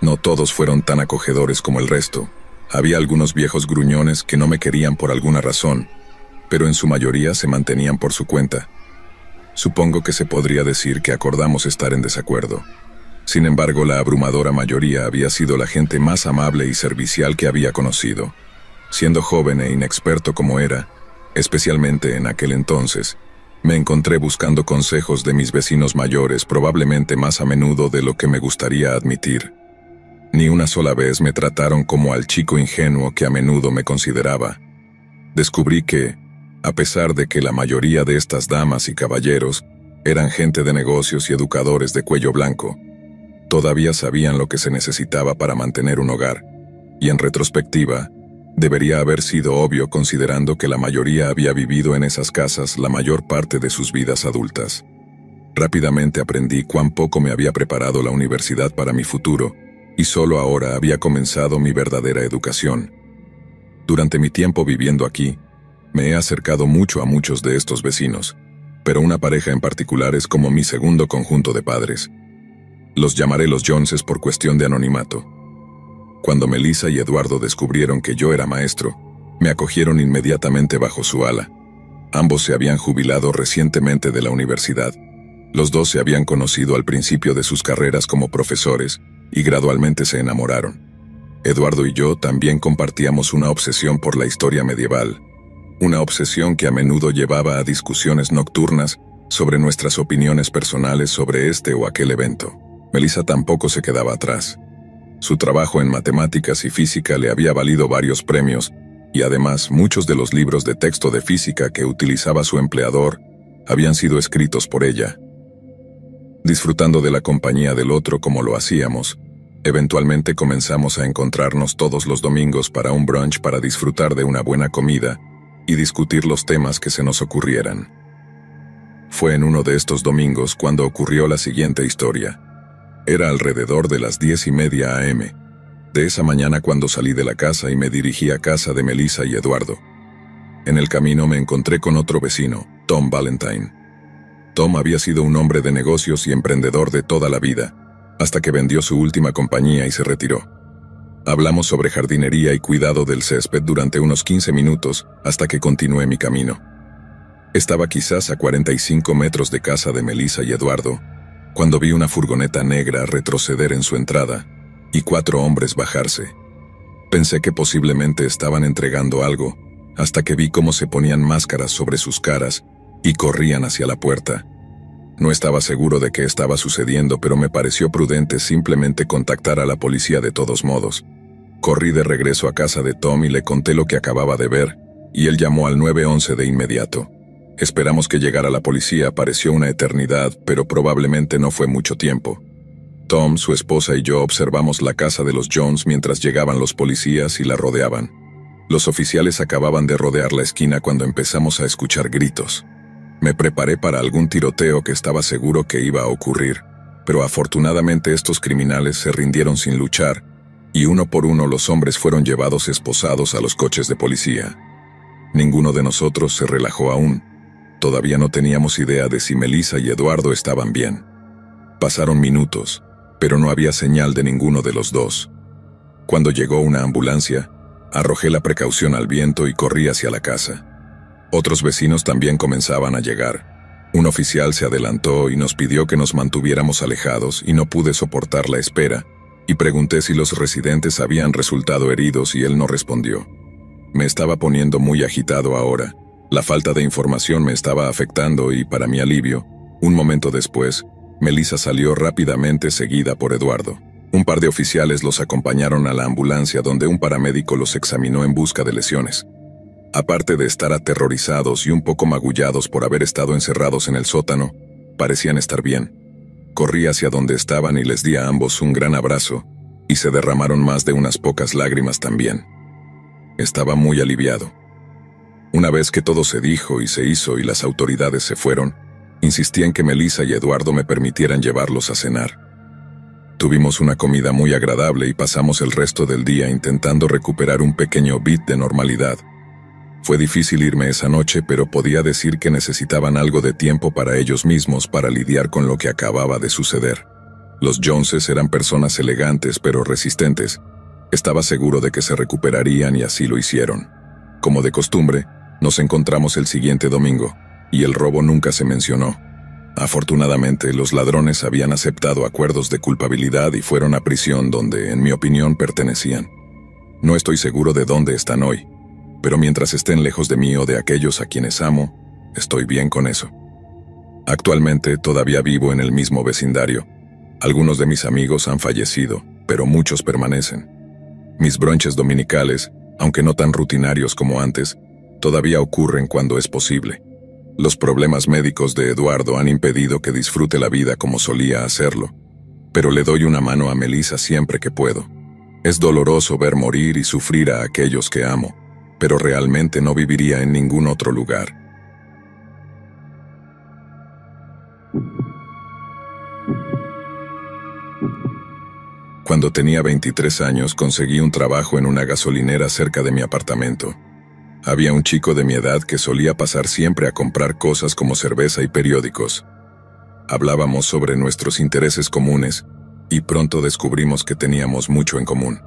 No todos fueron tan acogedores como el resto. Había algunos viejos gruñones que no me querían por alguna razón, pero en su mayoría se mantenían por su cuenta. Supongo que se podría decir que acordamos estar en desacuerdo. Sin embargo, la abrumadora mayoría había sido la gente más amable y servicial que había conocido. Siendo joven e inexperto como era, especialmente en aquel entonces, me encontré buscando consejos de mis vecinos mayores probablemente más a menudo de lo que me gustaría admitir. Ni una sola vez me trataron como al chico ingenuo que a menudo me consideraba. Descubrí que, a pesar de que la mayoría de estas damas y caballeros eran gente de negocios y educadores de cuello blanco, todavía sabían lo que se necesitaba para mantener un hogar, y en retrospectiva, Debería haber sido obvio considerando que la mayoría había vivido en esas casas la mayor parte de sus vidas adultas. Rápidamente aprendí cuán poco me había preparado la universidad para mi futuro, y solo ahora había comenzado mi verdadera educación. Durante mi tiempo viviendo aquí, me he acercado mucho a muchos de estos vecinos, pero una pareja en particular es como mi segundo conjunto de padres. Los llamaré los Joneses por cuestión de anonimato. Cuando Melissa y Eduardo descubrieron que yo era maestro, me acogieron inmediatamente bajo su ala. Ambos se habían jubilado recientemente de la universidad. Los dos se habían conocido al principio de sus carreras como profesores y gradualmente se enamoraron. Eduardo y yo también compartíamos una obsesión por la historia medieval, una obsesión que a menudo llevaba a discusiones nocturnas sobre nuestras opiniones personales sobre este o aquel evento. Melissa tampoco se quedaba atrás. Su trabajo en matemáticas y física le había valido varios premios, y además muchos de los libros de texto de física que utilizaba su empleador habían sido escritos por ella. Disfrutando de la compañía del otro como lo hacíamos, eventualmente comenzamos a encontrarnos todos los domingos para un brunch para disfrutar de una buena comida y discutir los temas que se nos ocurrieran. Fue en uno de estos domingos cuando ocurrió la siguiente historia. Era alrededor de las diez y media a.m. de esa mañana cuando salí de la casa y me dirigí a casa de Melissa y Eduardo. En el camino me encontré con otro vecino, Tom Valentine. Tom había sido un hombre de negocios y emprendedor de toda la vida, hasta que vendió su última compañía y se retiró. Hablamos sobre jardinería y cuidado del césped durante unos 15 minutos hasta que continué mi camino. Estaba quizás a 45 metros de casa de Melissa y Eduardo, cuando vi una furgoneta negra retroceder en su entrada y cuatro hombres bajarse. Pensé que posiblemente estaban entregando algo, hasta que vi cómo se ponían máscaras sobre sus caras y corrían hacia la puerta. No estaba seguro de qué estaba sucediendo, pero me pareció prudente simplemente contactar a la policía de todos modos. Corrí de regreso a casa de Tom y le conté lo que acababa de ver, y él llamó al 911 de inmediato. Esperamos que llegara la policía, pareció una eternidad, pero probablemente no fue mucho tiempo. Tom, su esposa y yo observamos la casa de los Jones mientras llegaban los policías y la rodeaban. Los oficiales acababan de rodear la esquina cuando empezamos a escuchar gritos. Me preparé para algún tiroteo que estaba seguro que iba a ocurrir, pero afortunadamente estos criminales se rindieron sin luchar, y uno por uno los hombres fueron llevados esposados a los coches de policía. Ninguno de nosotros se relajó aún, Todavía no teníamos idea de si Melissa y Eduardo estaban bien. Pasaron minutos, pero no había señal de ninguno de los dos. Cuando llegó una ambulancia, arrojé la precaución al viento y corrí hacia la casa. Otros vecinos también comenzaban a llegar. Un oficial se adelantó y nos pidió que nos mantuviéramos alejados y no pude soportar la espera, y pregunté si los residentes habían resultado heridos y él no respondió. Me estaba poniendo muy agitado ahora, la falta de información me estaba afectando y, para mi alivio, un momento después, Melissa salió rápidamente seguida por Eduardo. Un par de oficiales los acompañaron a la ambulancia donde un paramédico los examinó en busca de lesiones. Aparte de estar aterrorizados y un poco magullados por haber estado encerrados en el sótano, parecían estar bien. Corrí hacia donde estaban y les di a ambos un gran abrazo, y se derramaron más de unas pocas lágrimas también. Estaba muy aliviado. Una vez que todo se dijo y se hizo y las autoridades se fueron, insistí en que Melissa y Eduardo me permitieran llevarlos a cenar. Tuvimos una comida muy agradable y pasamos el resto del día intentando recuperar un pequeño bit de normalidad. Fue difícil irme esa noche, pero podía decir que necesitaban algo de tiempo para ellos mismos para lidiar con lo que acababa de suceder. Los Joneses eran personas elegantes pero resistentes. Estaba seguro de que se recuperarían y así lo hicieron. Como de costumbre, nos encontramos el siguiente domingo, y el robo nunca se mencionó. Afortunadamente, los ladrones habían aceptado acuerdos de culpabilidad y fueron a prisión donde, en mi opinión, pertenecían. No estoy seguro de dónde están hoy, pero mientras estén lejos de mí o de aquellos a quienes amo, estoy bien con eso. Actualmente todavía vivo en el mismo vecindario. Algunos de mis amigos han fallecido, pero muchos permanecen. Mis bronches dominicales, aunque no tan rutinarios como antes, todavía ocurren cuando es posible. Los problemas médicos de Eduardo han impedido que disfrute la vida como solía hacerlo, pero le doy una mano a Melissa siempre que puedo. Es doloroso ver morir y sufrir a aquellos que amo, pero realmente no viviría en ningún otro lugar. Cuando tenía 23 años conseguí un trabajo en una gasolinera cerca de mi apartamento. Había un chico de mi edad que solía pasar siempre a comprar cosas como cerveza y periódicos. Hablábamos sobre nuestros intereses comunes y pronto descubrimos que teníamos mucho en común.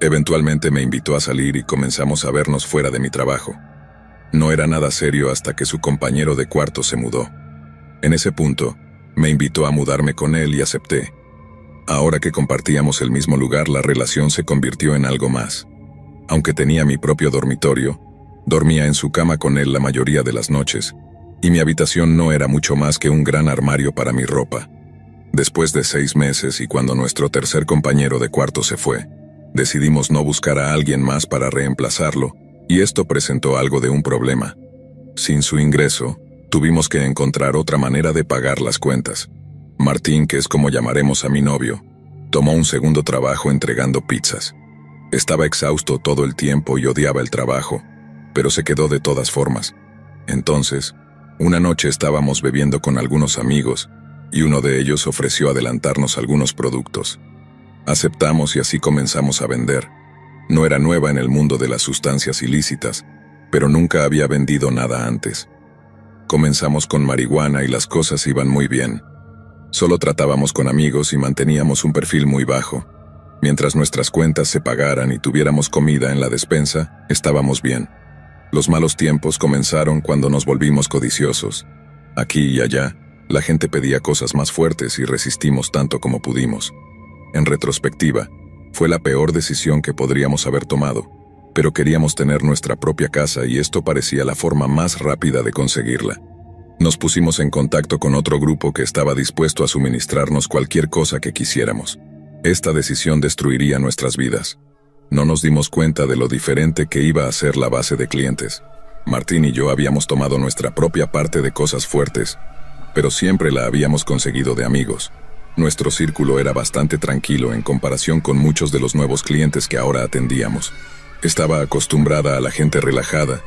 Eventualmente me invitó a salir y comenzamos a vernos fuera de mi trabajo. No era nada serio hasta que su compañero de cuarto se mudó. En ese punto, me invitó a mudarme con él y acepté. Ahora que compartíamos el mismo lugar, la relación se convirtió en algo más. Aunque tenía mi propio dormitorio, dormía en su cama con él la mayoría de las noches, y mi habitación no era mucho más que un gran armario para mi ropa. Después de seis meses y cuando nuestro tercer compañero de cuarto se fue, decidimos no buscar a alguien más para reemplazarlo, y esto presentó algo de un problema. Sin su ingreso, tuvimos que encontrar otra manera de pagar las cuentas. Martín, que es como llamaremos a mi novio, tomó un segundo trabajo entregando pizzas. Estaba exhausto todo el tiempo y odiaba el trabajo, pero se quedó de todas formas. Entonces, una noche estábamos bebiendo con algunos amigos y uno de ellos ofreció adelantarnos algunos productos. Aceptamos y así comenzamos a vender. No era nueva en el mundo de las sustancias ilícitas, pero nunca había vendido nada antes. Comenzamos con marihuana y las cosas iban muy bien. Solo tratábamos con amigos y manteníamos un perfil muy bajo. Mientras nuestras cuentas se pagaran y tuviéramos comida en la despensa, estábamos bien. Los malos tiempos comenzaron cuando nos volvimos codiciosos. Aquí y allá, la gente pedía cosas más fuertes y resistimos tanto como pudimos. En retrospectiva, fue la peor decisión que podríamos haber tomado, pero queríamos tener nuestra propia casa y esto parecía la forma más rápida de conseguirla. Nos pusimos en contacto con otro grupo que estaba dispuesto a suministrarnos cualquier cosa que quisiéramos. Esta decisión destruiría nuestras vidas. No nos dimos cuenta de lo diferente que iba a ser la base de clientes. Martín y yo habíamos tomado nuestra propia parte de cosas fuertes, pero siempre la habíamos conseguido de amigos. Nuestro círculo era bastante tranquilo en comparación con muchos de los nuevos clientes que ahora atendíamos. Estaba acostumbrada a la gente relajada,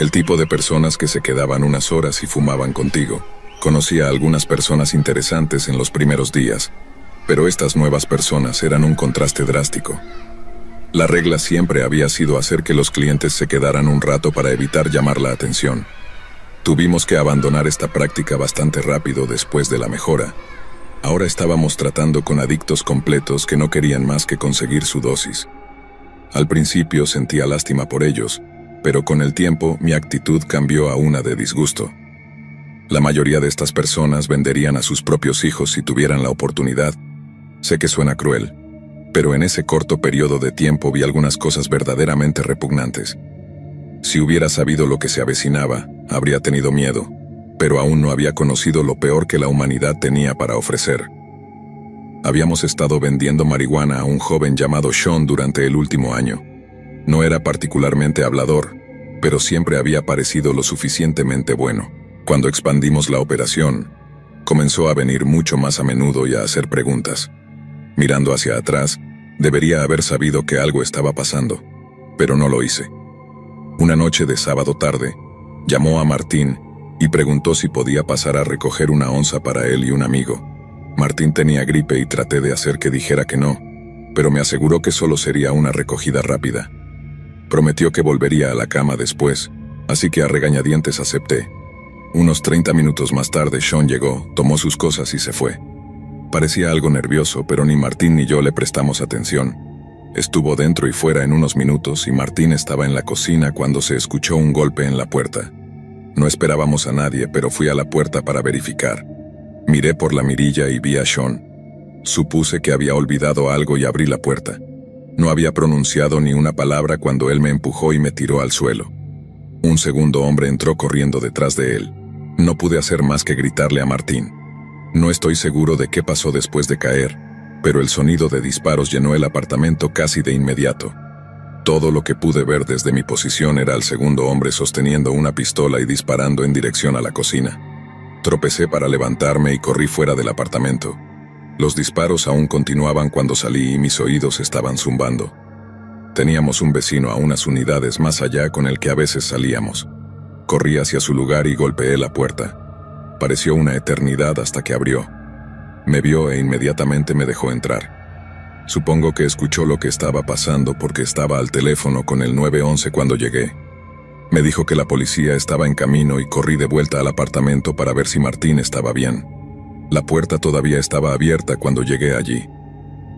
el tipo de personas que se quedaban unas horas y fumaban contigo. Conocía algunas personas interesantes en los primeros días, pero estas nuevas personas eran un contraste drástico. La regla siempre había sido hacer que los clientes se quedaran un rato para evitar llamar la atención. Tuvimos que abandonar esta práctica bastante rápido después de la mejora, Ahora estábamos tratando con adictos completos que no querían más que conseguir su dosis. Al principio sentía lástima por ellos, pero con el tiempo mi actitud cambió a una de disgusto. La mayoría de estas personas venderían a sus propios hijos si tuvieran la oportunidad. Sé que suena cruel, pero en ese corto periodo de tiempo vi algunas cosas verdaderamente repugnantes. Si hubiera sabido lo que se avecinaba, habría tenido miedo, pero aún no había conocido lo peor que la humanidad tenía para ofrecer. Habíamos estado vendiendo marihuana a un joven llamado Sean durante el último año. No era particularmente hablador, pero siempre había parecido lo suficientemente bueno. Cuando expandimos la operación, comenzó a venir mucho más a menudo y a hacer preguntas. Mirando hacia atrás, debería haber sabido que algo estaba pasando, pero no lo hice. Una noche de sábado tarde, llamó a Martín y preguntó si podía pasar a recoger una onza para él y un amigo. Martín tenía gripe y traté de hacer que dijera que no, pero me aseguró que solo sería una recogida rápida. Prometió que volvería a la cama después, así que a regañadientes acepté. Unos 30 minutos más tarde Sean llegó, tomó sus cosas y se fue. Parecía algo nervioso, pero ni Martín ni yo le prestamos atención. Estuvo dentro y fuera en unos minutos y Martín estaba en la cocina cuando se escuchó un golpe en la puerta. No esperábamos a nadie, pero fui a la puerta para verificar. Miré por la mirilla y vi a Sean. Supuse que había olvidado algo y abrí la puerta. No había pronunciado ni una palabra cuando él me empujó y me tiró al suelo. Un segundo hombre entró corriendo detrás de él. No pude hacer más que gritarle a Martín. No estoy seguro de qué pasó después de caer, pero el sonido de disparos llenó el apartamento casi de inmediato. Todo lo que pude ver desde mi posición era al segundo hombre sosteniendo una pistola y disparando en dirección a la cocina. Tropecé para levantarme y corrí fuera del apartamento. Los disparos aún continuaban cuando salí y mis oídos estaban zumbando. Teníamos un vecino a unas unidades más allá con el que a veces salíamos. Corrí hacia su lugar y golpeé la puerta. Pareció una eternidad hasta que abrió. Me vio e inmediatamente me dejó entrar. Supongo que escuchó lo que estaba pasando porque estaba al teléfono con el 911 cuando llegué. Me dijo que la policía estaba en camino y corrí de vuelta al apartamento para ver si Martín estaba bien. La puerta todavía estaba abierta cuando llegué allí.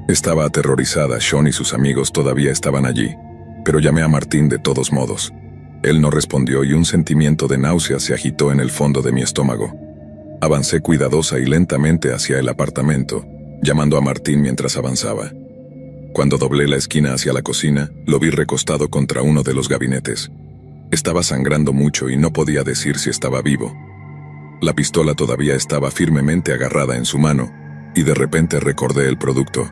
Estaba aterrorizada, Sean y sus amigos todavía estaban allí, pero llamé a Martín de todos modos. Él no respondió y un sentimiento de náusea se agitó en el fondo de mi estómago. Avancé cuidadosa y lentamente hacia el apartamento, llamando a Martín mientras avanzaba. Cuando doblé la esquina hacia la cocina, lo vi recostado contra uno de los gabinetes. Estaba sangrando mucho y no podía decir si estaba vivo. La pistola todavía estaba firmemente agarrada en su mano, y de repente recordé el producto.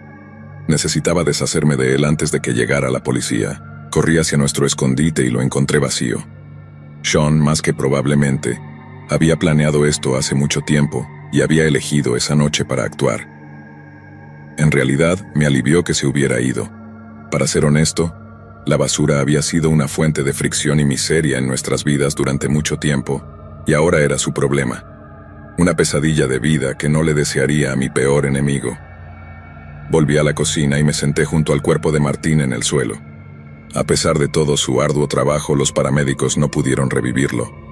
Necesitaba deshacerme de él antes de que llegara la policía. Corrí hacia nuestro escondite y lo encontré vacío. Sean, más que probablemente, había planeado esto hace mucho tiempo y había elegido esa noche para actuar. En realidad, me alivió que se hubiera ido. Para ser honesto, la basura había sido una fuente de fricción y miseria en nuestras vidas durante mucho tiempo, y ahora era su problema. Una pesadilla de vida que no le desearía a mi peor enemigo. Volví a la cocina y me senté junto al cuerpo de Martín en el suelo. A pesar de todo su arduo trabajo, los paramédicos no pudieron revivirlo.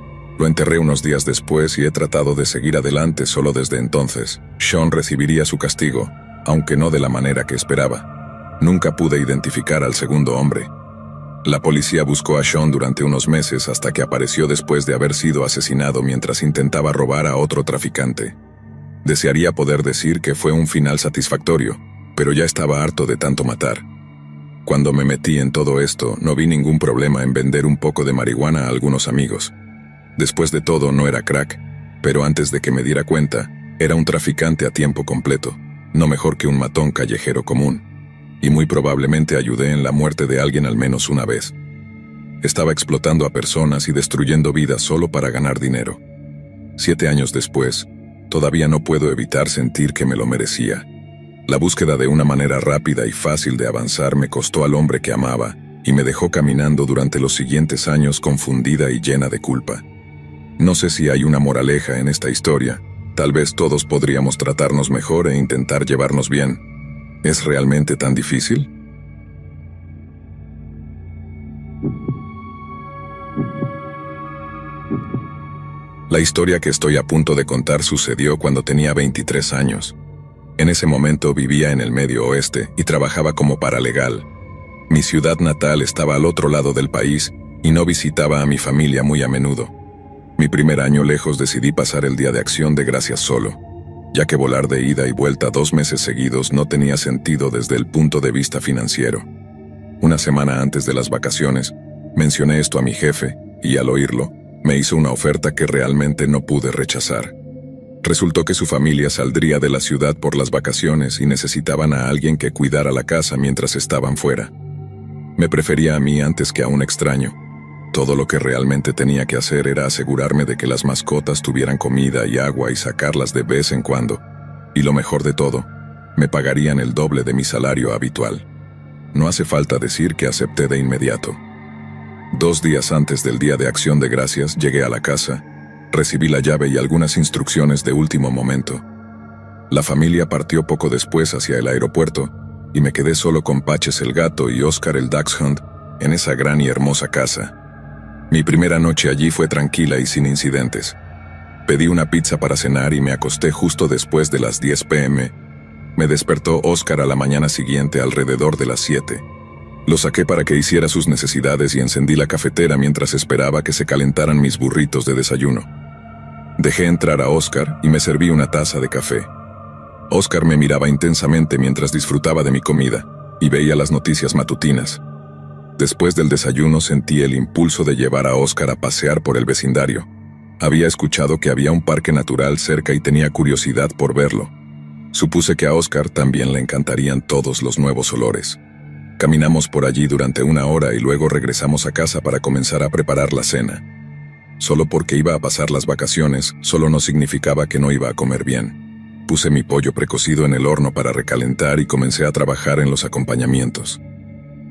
Lo enterré unos días después y he tratado de seguir adelante solo desde entonces. Sean recibiría su castigo, aunque no de la manera que esperaba. Nunca pude identificar al segundo hombre. La policía buscó a Sean durante unos meses hasta que apareció después de haber sido asesinado mientras intentaba robar a otro traficante. Desearía poder decir que fue un final satisfactorio, pero ya estaba harto de tanto matar. Cuando me metí en todo esto, no vi ningún problema en vender un poco de marihuana a algunos amigos. Después de todo, no era crack, pero antes de que me diera cuenta, era un traficante a tiempo completo no mejor que un matón callejero común, y muy probablemente ayudé en la muerte de alguien al menos una vez. Estaba explotando a personas y destruyendo vidas solo para ganar dinero. Siete años después, todavía no puedo evitar sentir que me lo merecía. La búsqueda de una manera rápida y fácil de avanzar me costó al hombre que amaba y me dejó caminando durante los siguientes años confundida y llena de culpa. No sé si hay una moraleja en esta historia, Tal vez todos podríamos tratarnos mejor e intentar llevarnos bien. ¿Es realmente tan difícil? La historia que estoy a punto de contar sucedió cuando tenía 23 años. En ese momento vivía en el medio oeste y trabajaba como paralegal. Mi ciudad natal estaba al otro lado del país y no visitaba a mi familia muy a menudo. Mi primer año lejos decidí pasar el día de acción de gracias solo, ya que volar de ida y vuelta dos meses seguidos no tenía sentido desde el punto de vista financiero. Una semana antes de las vacaciones, mencioné esto a mi jefe, y al oírlo, me hizo una oferta que realmente no pude rechazar. Resultó que su familia saldría de la ciudad por las vacaciones y necesitaban a alguien que cuidara la casa mientras estaban fuera. Me prefería a mí antes que a un extraño, todo lo que realmente tenía que hacer era asegurarme de que las mascotas tuvieran comida y agua y sacarlas de vez en cuando. Y lo mejor de todo, me pagarían el doble de mi salario habitual. No hace falta decir que acepté de inmediato. Dos días antes del Día de Acción de Gracias llegué a la casa, recibí la llave y algunas instrucciones de último momento. La familia partió poco después hacia el aeropuerto y me quedé solo con Paches el gato y Oscar el Dachshund en esa gran y hermosa casa. Mi primera noche allí fue tranquila y sin incidentes. Pedí una pizza para cenar y me acosté justo después de las 10 pm. Me despertó Oscar a la mañana siguiente alrededor de las 7. Lo saqué para que hiciera sus necesidades y encendí la cafetera mientras esperaba que se calentaran mis burritos de desayuno. Dejé entrar a Oscar y me serví una taza de café. Oscar me miraba intensamente mientras disfrutaba de mi comida y veía las noticias matutinas. Después del desayuno sentí el impulso de llevar a Oscar a pasear por el vecindario. Había escuchado que había un parque natural cerca y tenía curiosidad por verlo. Supuse que a Oscar también le encantarían todos los nuevos olores. Caminamos por allí durante una hora y luego regresamos a casa para comenzar a preparar la cena. Solo porque iba a pasar las vacaciones, solo no significaba que no iba a comer bien. Puse mi pollo precocido en el horno para recalentar y comencé a trabajar en los acompañamientos.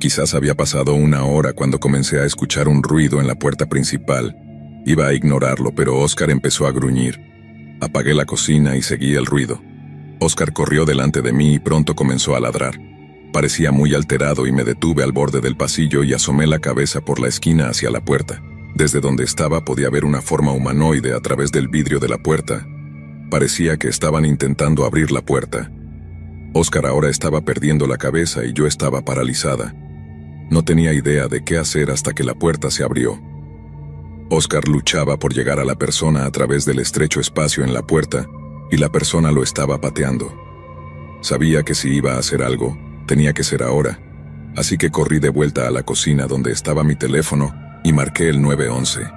Quizás había pasado una hora cuando comencé a escuchar un ruido en la puerta principal. Iba a ignorarlo, pero Oscar empezó a gruñir. Apagué la cocina y seguí el ruido. Oscar corrió delante de mí y pronto comenzó a ladrar. Parecía muy alterado y me detuve al borde del pasillo y asomé la cabeza por la esquina hacia la puerta. Desde donde estaba podía ver una forma humanoide a través del vidrio de la puerta. Parecía que estaban intentando abrir la puerta. Oscar ahora estaba perdiendo la cabeza y yo estaba paralizada. No tenía idea de qué hacer hasta que la puerta se abrió. Oscar luchaba por llegar a la persona a través del estrecho espacio en la puerta y la persona lo estaba pateando. Sabía que si iba a hacer algo, tenía que ser ahora, así que corrí de vuelta a la cocina donde estaba mi teléfono y marqué el 911.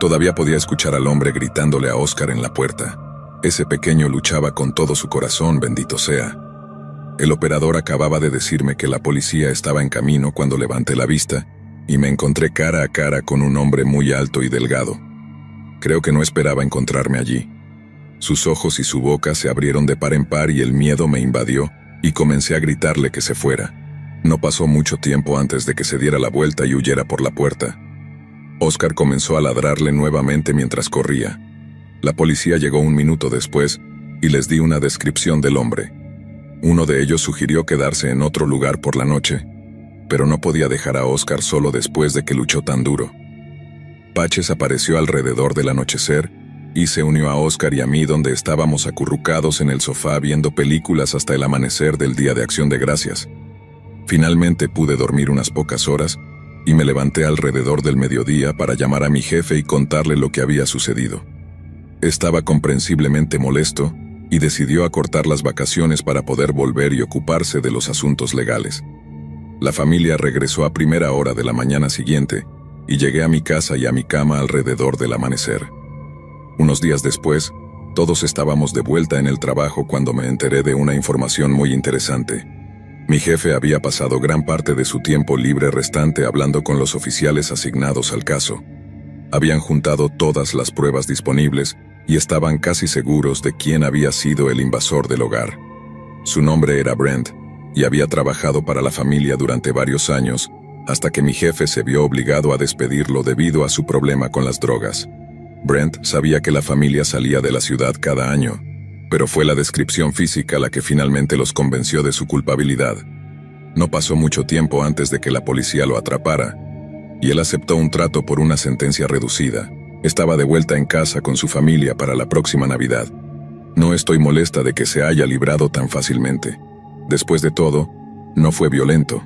Todavía podía escuchar al hombre gritándole a Oscar en la puerta. Ese pequeño luchaba con todo su corazón, bendito sea. El operador acababa de decirme que la policía estaba en camino cuando levanté la vista y me encontré cara a cara con un hombre muy alto y delgado. Creo que no esperaba encontrarme allí. Sus ojos y su boca se abrieron de par en par y el miedo me invadió y comencé a gritarle que se fuera. No pasó mucho tiempo antes de que se diera la vuelta y huyera por la puerta. Oscar comenzó a ladrarle nuevamente mientras corría. La policía llegó un minuto después y les di una descripción del hombre. Uno de ellos sugirió quedarse en otro lugar por la noche, pero no podía dejar a Oscar solo después de que luchó tan duro. Paches apareció alrededor del anochecer y se unió a Oscar y a mí donde estábamos acurrucados en el sofá viendo películas hasta el amanecer del Día de Acción de Gracias. Finalmente pude dormir unas pocas horas y me levanté alrededor del mediodía para llamar a mi jefe y contarle lo que había sucedido. Estaba comprensiblemente molesto y decidió acortar las vacaciones para poder volver y ocuparse de los asuntos legales. La familia regresó a primera hora de la mañana siguiente y llegué a mi casa y a mi cama alrededor del amanecer. Unos días después, todos estábamos de vuelta en el trabajo cuando me enteré de una información muy interesante. Mi jefe había pasado gran parte de su tiempo libre restante hablando con los oficiales asignados al caso. Habían juntado todas las pruebas disponibles y estaban casi seguros de quién había sido el invasor del hogar. Su nombre era Brent y había trabajado para la familia durante varios años hasta que mi jefe se vio obligado a despedirlo debido a su problema con las drogas. Brent sabía que la familia salía de la ciudad cada año pero fue la descripción física la que finalmente los convenció de su culpabilidad. No pasó mucho tiempo antes de que la policía lo atrapara, y él aceptó un trato por una sentencia reducida. Estaba de vuelta en casa con su familia para la próxima Navidad. No estoy molesta de que se haya librado tan fácilmente. Después de todo, no fue violento.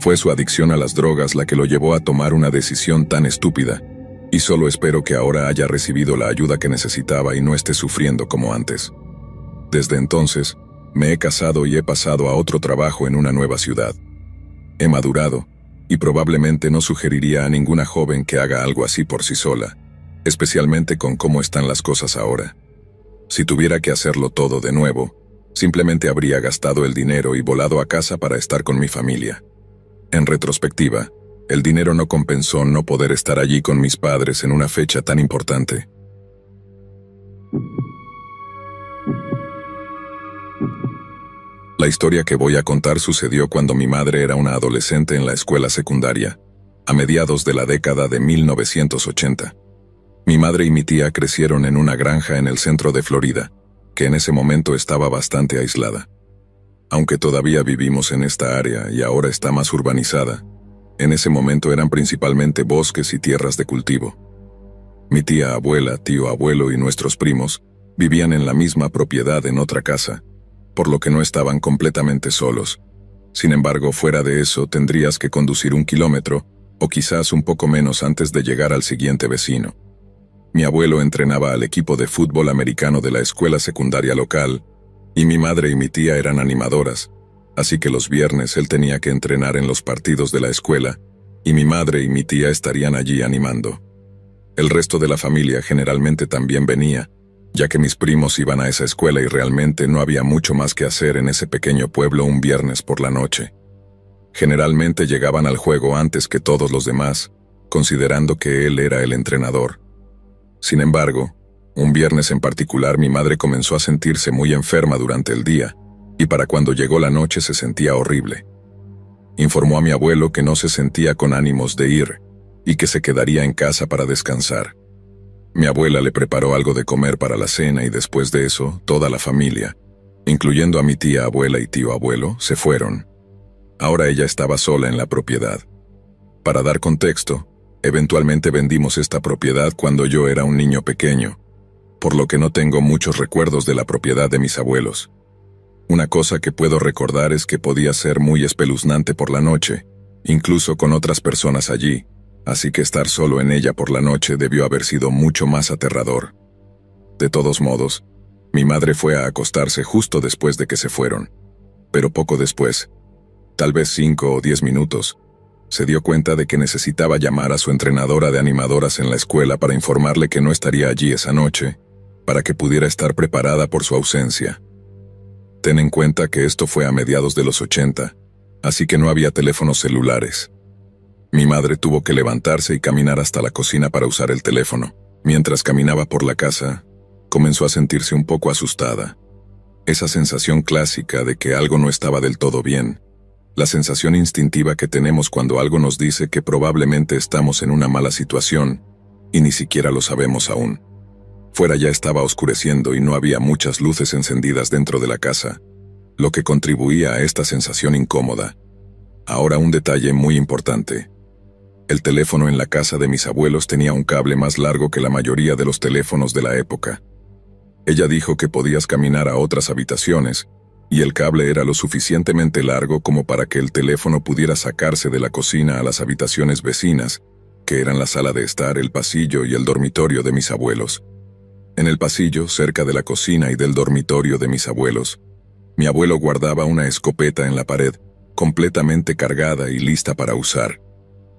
Fue su adicción a las drogas la que lo llevó a tomar una decisión tan estúpida, y solo espero que ahora haya recibido la ayuda que necesitaba y no esté sufriendo como antes. Desde entonces, me he casado y he pasado a otro trabajo en una nueva ciudad. He madurado, y probablemente no sugeriría a ninguna joven que haga algo así por sí sola, especialmente con cómo están las cosas ahora. Si tuviera que hacerlo todo de nuevo, simplemente habría gastado el dinero y volado a casa para estar con mi familia. En retrospectiva, el dinero no compensó no poder estar allí con mis padres en una fecha tan importante. La historia que voy a contar sucedió cuando mi madre era una adolescente en la escuela secundaria, a mediados de la década de 1980. Mi madre y mi tía crecieron en una granja en el centro de Florida, que en ese momento estaba bastante aislada. Aunque todavía vivimos en esta área y ahora está más urbanizada, en ese momento eran principalmente bosques y tierras de cultivo. Mi tía abuela, tío abuelo y nuestros primos vivían en la misma propiedad en otra casa, por lo que no estaban completamente solos. Sin embargo, fuera de eso, tendrías que conducir un kilómetro, o quizás un poco menos antes de llegar al siguiente vecino. Mi abuelo entrenaba al equipo de fútbol americano de la escuela secundaria local, y mi madre y mi tía eran animadoras, así que los viernes él tenía que entrenar en los partidos de la escuela, y mi madre y mi tía estarían allí animando. El resto de la familia generalmente también venía, ya que mis primos iban a esa escuela y realmente no había mucho más que hacer en ese pequeño pueblo un viernes por la noche. Generalmente llegaban al juego antes que todos los demás, considerando que él era el entrenador. Sin embargo, un viernes en particular mi madre comenzó a sentirse muy enferma durante el día, y para cuando llegó la noche se sentía horrible. Informó a mi abuelo que no se sentía con ánimos de ir, y que se quedaría en casa para descansar. Mi abuela le preparó algo de comer para la cena y después de eso, toda la familia, incluyendo a mi tía abuela y tío abuelo, se fueron. Ahora ella estaba sola en la propiedad. Para dar contexto, eventualmente vendimos esta propiedad cuando yo era un niño pequeño, por lo que no tengo muchos recuerdos de la propiedad de mis abuelos. Una cosa que puedo recordar es que podía ser muy espeluznante por la noche, incluso con otras personas allí, así que estar solo en ella por la noche debió haber sido mucho más aterrador. De todos modos, mi madre fue a acostarse justo después de que se fueron, pero poco después, tal vez cinco o diez minutos, se dio cuenta de que necesitaba llamar a su entrenadora de animadoras en la escuela para informarle que no estaría allí esa noche, para que pudiera estar preparada por su ausencia. Ten en cuenta que esto fue a mediados de los 80, así que no había teléfonos celulares. Mi madre tuvo que levantarse y caminar hasta la cocina para usar el teléfono. Mientras caminaba por la casa, comenzó a sentirse un poco asustada. Esa sensación clásica de que algo no estaba del todo bien. La sensación instintiva que tenemos cuando algo nos dice que probablemente estamos en una mala situación, y ni siquiera lo sabemos aún. Fuera ya estaba oscureciendo y no había muchas luces encendidas dentro de la casa, lo que contribuía a esta sensación incómoda. Ahora un detalle muy importante. El teléfono en la casa de mis abuelos tenía un cable más largo que la mayoría de los teléfonos de la época. Ella dijo que podías caminar a otras habitaciones, y el cable era lo suficientemente largo como para que el teléfono pudiera sacarse de la cocina a las habitaciones vecinas, que eran la sala de estar, el pasillo y el dormitorio de mis abuelos. En el pasillo, cerca de la cocina y del dormitorio de mis abuelos, mi abuelo guardaba una escopeta en la pared, completamente cargada y lista para usar.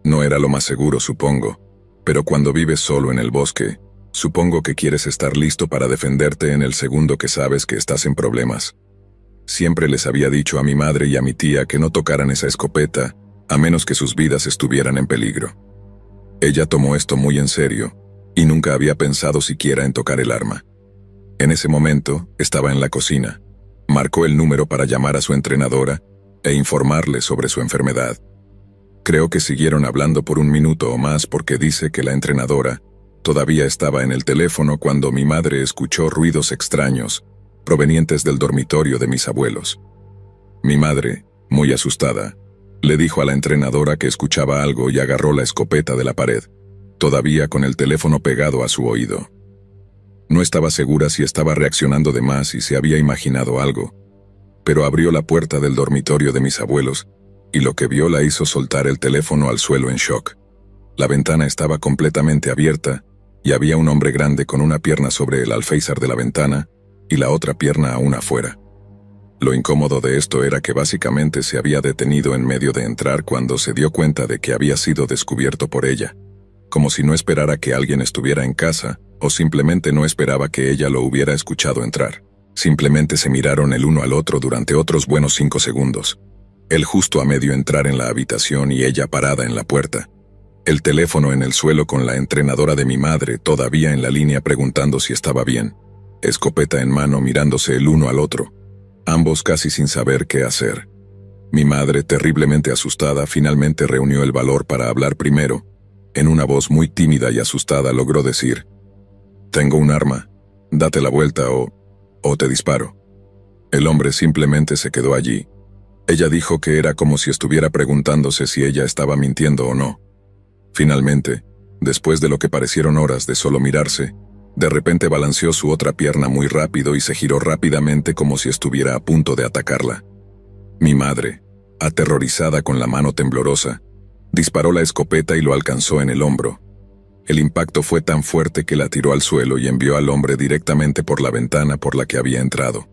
No era lo más seguro, supongo, pero cuando vives solo en el bosque, supongo que quieres estar listo para defenderte en el segundo que sabes que estás en problemas. Siempre les había dicho a mi madre y a mi tía que no tocaran esa escopeta, a menos que sus vidas estuvieran en peligro. Ella tomó esto muy en serio, y nunca había pensado siquiera en tocar el arma. En ese momento, estaba en la cocina. Marcó el número para llamar a su entrenadora e informarle sobre su enfermedad. Creo que siguieron hablando por un minuto o más porque dice que la entrenadora todavía estaba en el teléfono cuando mi madre escuchó ruidos extraños provenientes del dormitorio de mis abuelos. Mi madre, muy asustada, le dijo a la entrenadora que escuchaba algo y agarró la escopeta de la pared, todavía con el teléfono pegado a su oído. No estaba segura si estaba reaccionando de más y se había imaginado algo, pero abrió la puerta del dormitorio de mis abuelos y lo que vio la hizo soltar el teléfono al suelo en shock. La ventana estaba completamente abierta y había un hombre grande con una pierna sobre el alféizar de la ventana y la otra pierna aún afuera. Lo incómodo de esto era que básicamente se había detenido en medio de entrar cuando se dio cuenta de que había sido descubierto por ella, como si no esperara que alguien estuviera en casa o simplemente no esperaba que ella lo hubiera escuchado entrar. Simplemente se miraron el uno al otro durante otros buenos cinco segundos. Él justo a medio entrar en la habitación y ella parada en la puerta. El teléfono en el suelo con la entrenadora de mi madre todavía en la línea preguntando si estaba bien. Escopeta en mano mirándose el uno al otro. Ambos casi sin saber qué hacer. Mi madre, terriblemente asustada, finalmente reunió el valor para hablar primero. En una voz muy tímida y asustada logró decir, Tengo un arma, date la vuelta o... o te disparo. El hombre simplemente se quedó allí, ella dijo que era como si estuviera preguntándose si ella estaba mintiendo o no. Finalmente, después de lo que parecieron horas de solo mirarse, de repente balanceó su otra pierna muy rápido y se giró rápidamente como si estuviera a punto de atacarla. Mi madre, aterrorizada con la mano temblorosa, disparó la escopeta y lo alcanzó en el hombro. El impacto fue tan fuerte que la tiró al suelo y envió al hombre directamente por la ventana por la que había entrado.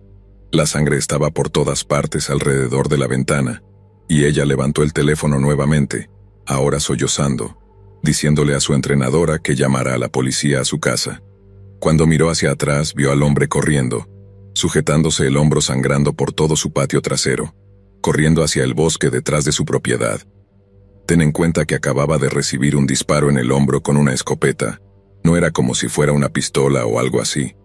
La sangre estaba por todas partes alrededor de la ventana, y ella levantó el teléfono nuevamente, ahora sollozando, diciéndole a su entrenadora que llamara a la policía a su casa. Cuando miró hacia atrás, vio al hombre corriendo, sujetándose el hombro sangrando por todo su patio trasero, corriendo hacia el bosque detrás de su propiedad. Ten en cuenta que acababa de recibir un disparo en el hombro con una escopeta, no era como si fuera una pistola o algo así.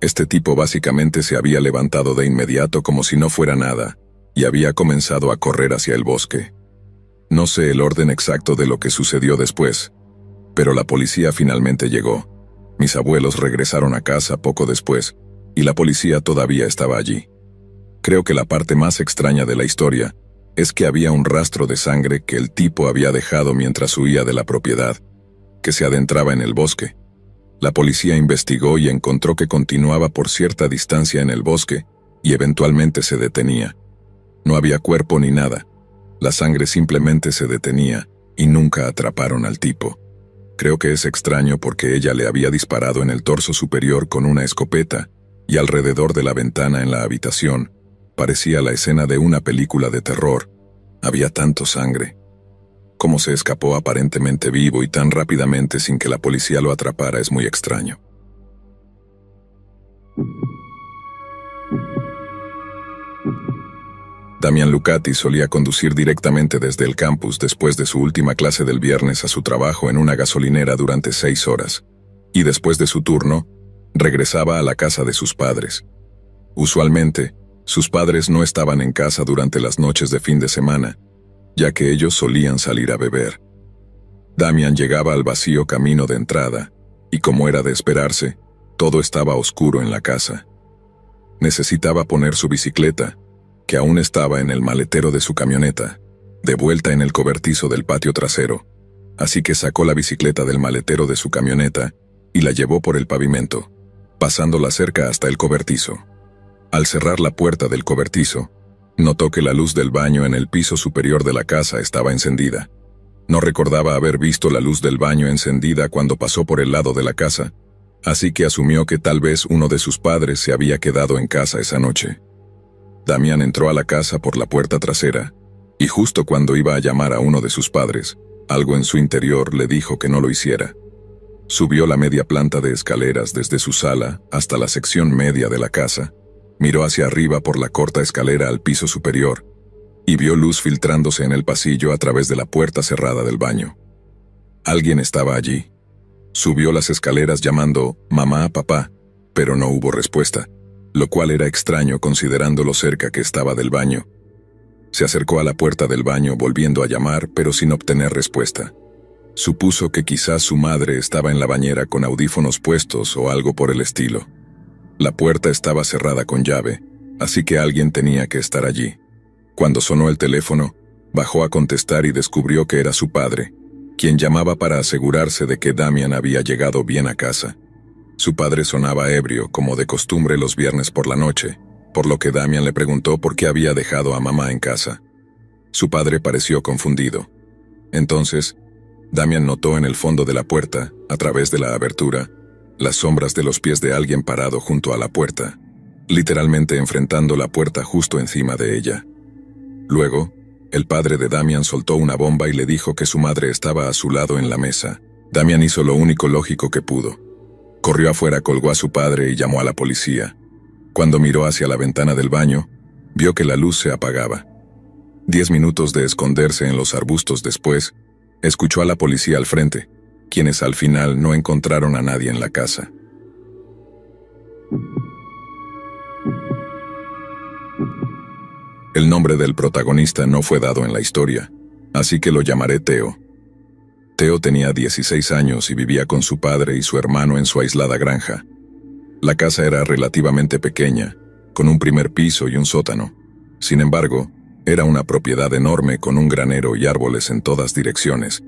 Este tipo básicamente se había levantado de inmediato como si no fuera nada, y había comenzado a correr hacia el bosque. No sé el orden exacto de lo que sucedió después, pero la policía finalmente llegó. Mis abuelos regresaron a casa poco después, y la policía todavía estaba allí. Creo que la parte más extraña de la historia es que había un rastro de sangre que el tipo había dejado mientras huía de la propiedad, que se adentraba en el bosque. La policía investigó y encontró que continuaba por cierta distancia en el bosque y eventualmente se detenía. No había cuerpo ni nada. La sangre simplemente se detenía y nunca atraparon al tipo. Creo que es extraño porque ella le había disparado en el torso superior con una escopeta y alrededor de la ventana en la habitación parecía la escena de una película de terror. Había tanto sangre. Cómo se escapó aparentemente vivo y tan rápidamente sin que la policía lo atrapara es muy extraño. Damian Lucati solía conducir directamente desde el campus después de su última clase del viernes a su trabajo en una gasolinera durante seis horas, y después de su turno, regresaba a la casa de sus padres. Usualmente, sus padres no estaban en casa durante las noches de fin de semana, ya que ellos solían salir a beber. Damian llegaba al vacío camino de entrada, y como era de esperarse, todo estaba oscuro en la casa. Necesitaba poner su bicicleta, que aún estaba en el maletero de su camioneta, de vuelta en el cobertizo del patio trasero, así que sacó la bicicleta del maletero de su camioneta y la llevó por el pavimento, pasándola cerca hasta el cobertizo. Al cerrar la puerta del cobertizo, notó que la luz del baño en el piso superior de la casa estaba encendida. No recordaba haber visto la luz del baño encendida cuando pasó por el lado de la casa, así que asumió que tal vez uno de sus padres se había quedado en casa esa noche. Damián entró a la casa por la puerta trasera, y justo cuando iba a llamar a uno de sus padres, algo en su interior le dijo que no lo hiciera. Subió la media planta de escaleras desde su sala hasta la sección media de la casa, miró hacia arriba por la corta escalera al piso superior, y vio luz filtrándose en el pasillo a través de la puerta cerrada del baño. Alguien estaba allí. Subió las escaleras llamando mamá, papá, pero no hubo respuesta lo cual era extraño considerando lo cerca que estaba del baño. Se acercó a la puerta del baño volviendo a llamar, pero sin obtener respuesta. Supuso que quizás su madre estaba en la bañera con audífonos puestos o algo por el estilo. La puerta estaba cerrada con llave, así que alguien tenía que estar allí. Cuando sonó el teléfono, bajó a contestar y descubrió que era su padre, quien llamaba para asegurarse de que Damian había llegado bien a casa. Su padre sonaba ebrio, como de costumbre los viernes por la noche, por lo que Damian le preguntó por qué había dejado a mamá en casa. Su padre pareció confundido. Entonces, Damian notó en el fondo de la puerta, a través de la abertura, las sombras de los pies de alguien parado junto a la puerta, literalmente enfrentando la puerta justo encima de ella. Luego, el padre de Damian soltó una bomba y le dijo que su madre estaba a su lado en la mesa. Damian hizo lo único lógico que pudo. Corrió afuera, colgó a su padre y llamó a la policía. Cuando miró hacia la ventana del baño, vio que la luz se apagaba. Diez minutos de esconderse en los arbustos después, escuchó a la policía al frente, quienes al final no encontraron a nadie en la casa. El nombre del protagonista no fue dado en la historia, así que lo llamaré Teo. Teo tenía 16 años y vivía con su padre y su hermano en su aislada granja. La casa era relativamente pequeña, con un primer piso y un sótano. Sin embargo, era una propiedad enorme con un granero y árboles en todas direcciones,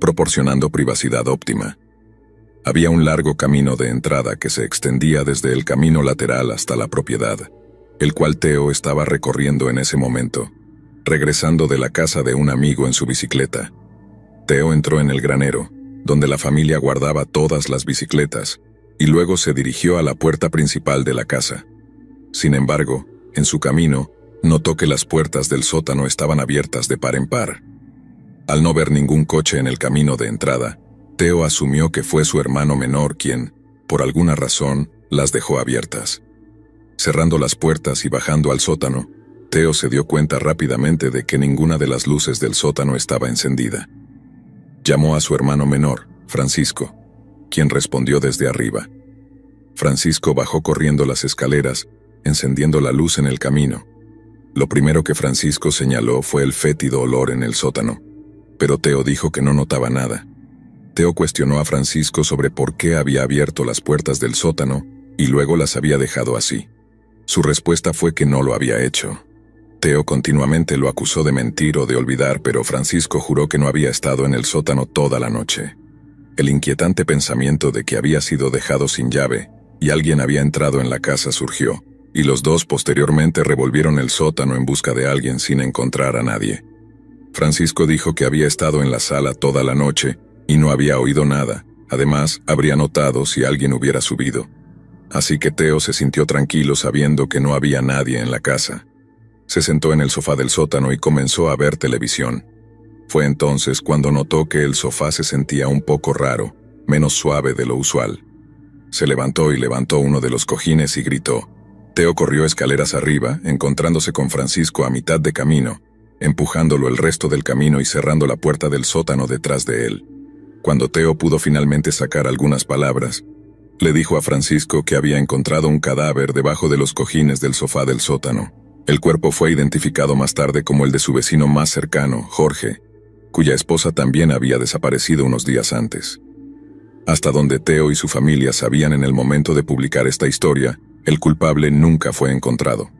proporcionando privacidad óptima. Había un largo camino de entrada que se extendía desde el camino lateral hasta la propiedad, el cual Teo estaba recorriendo en ese momento, regresando de la casa de un amigo en su bicicleta. Teo entró en el granero, donde la familia guardaba todas las bicicletas, y luego se dirigió a la puerta principal de la casa. Sin embargo, en su camino, notó que las puertas del sótano estaban abiertas de par en par. Al no ver ningún coche en el camino de entrada, Teo asumió que fue su hermano menor quien, por alguna razón, las dejó abiertas. Cerrando las puertas y bajando al sótano, Teo se dio cuenta rápidamente de que ninguna de las luces del sótano estaba encendida. Llamó a su hermano menor, Francisco, quien respondió desde arriba. Francisco bajó corriendo las escaleras, encendiendo la luz en el camino. Lo primero que Francisco señaló fue el fétido olor en el sótano, pero Teo dijo que no notaba nada. Teo cuestionó a Francisco sobre por qué había abierto las puertas del sótano y luego las había dejado así. Su respuesta fue que no lo había hecho. Teo continuamente lo acusó de mentir o de olvidar, pero Francisco juró que no había estado en el sótano toda la noche. El inquietante pensamiento de que había sido dejado sin llave y alguien había entrado en la casa surgió, y los dos posteriormente revolvieron el sótano en busca de alguien sin encontrar a nadie. Francisco dijo que había estado en la sala toda la noche y no había oído nada, además habría notado si alguien hubiera subido. Así que Teo se sintió tranquilo sabiendo que no había nadie en la casa. Se sentó en el sofá del sótano y comenzó a ver televisión. Fue entonces cuando notó que el sofá se sentía un poco raro, menos suave de lo usual. Se levantó y levantó uno de los cojines y gritó. Teo corrió escaleras arriba, encontrándose con Francisco a mitad de camino, empujándolo el resto del camino y cerrando la puerta del sótano detrás de él. Cuando Teo pudo finalmente sacar algunas palabras, le dijo a Francisco que había encontrado un cadáver debajo de los cojines del sofá del sótano. El cuerpo fue identificado más tarde como el de su vecino más cercano, Jorge, cuya esposa también había desaparecido unos días antes. Hasta donde Teo y su familia sabían en el momento de publicar esta historia, el culpable nunca fue encontrado.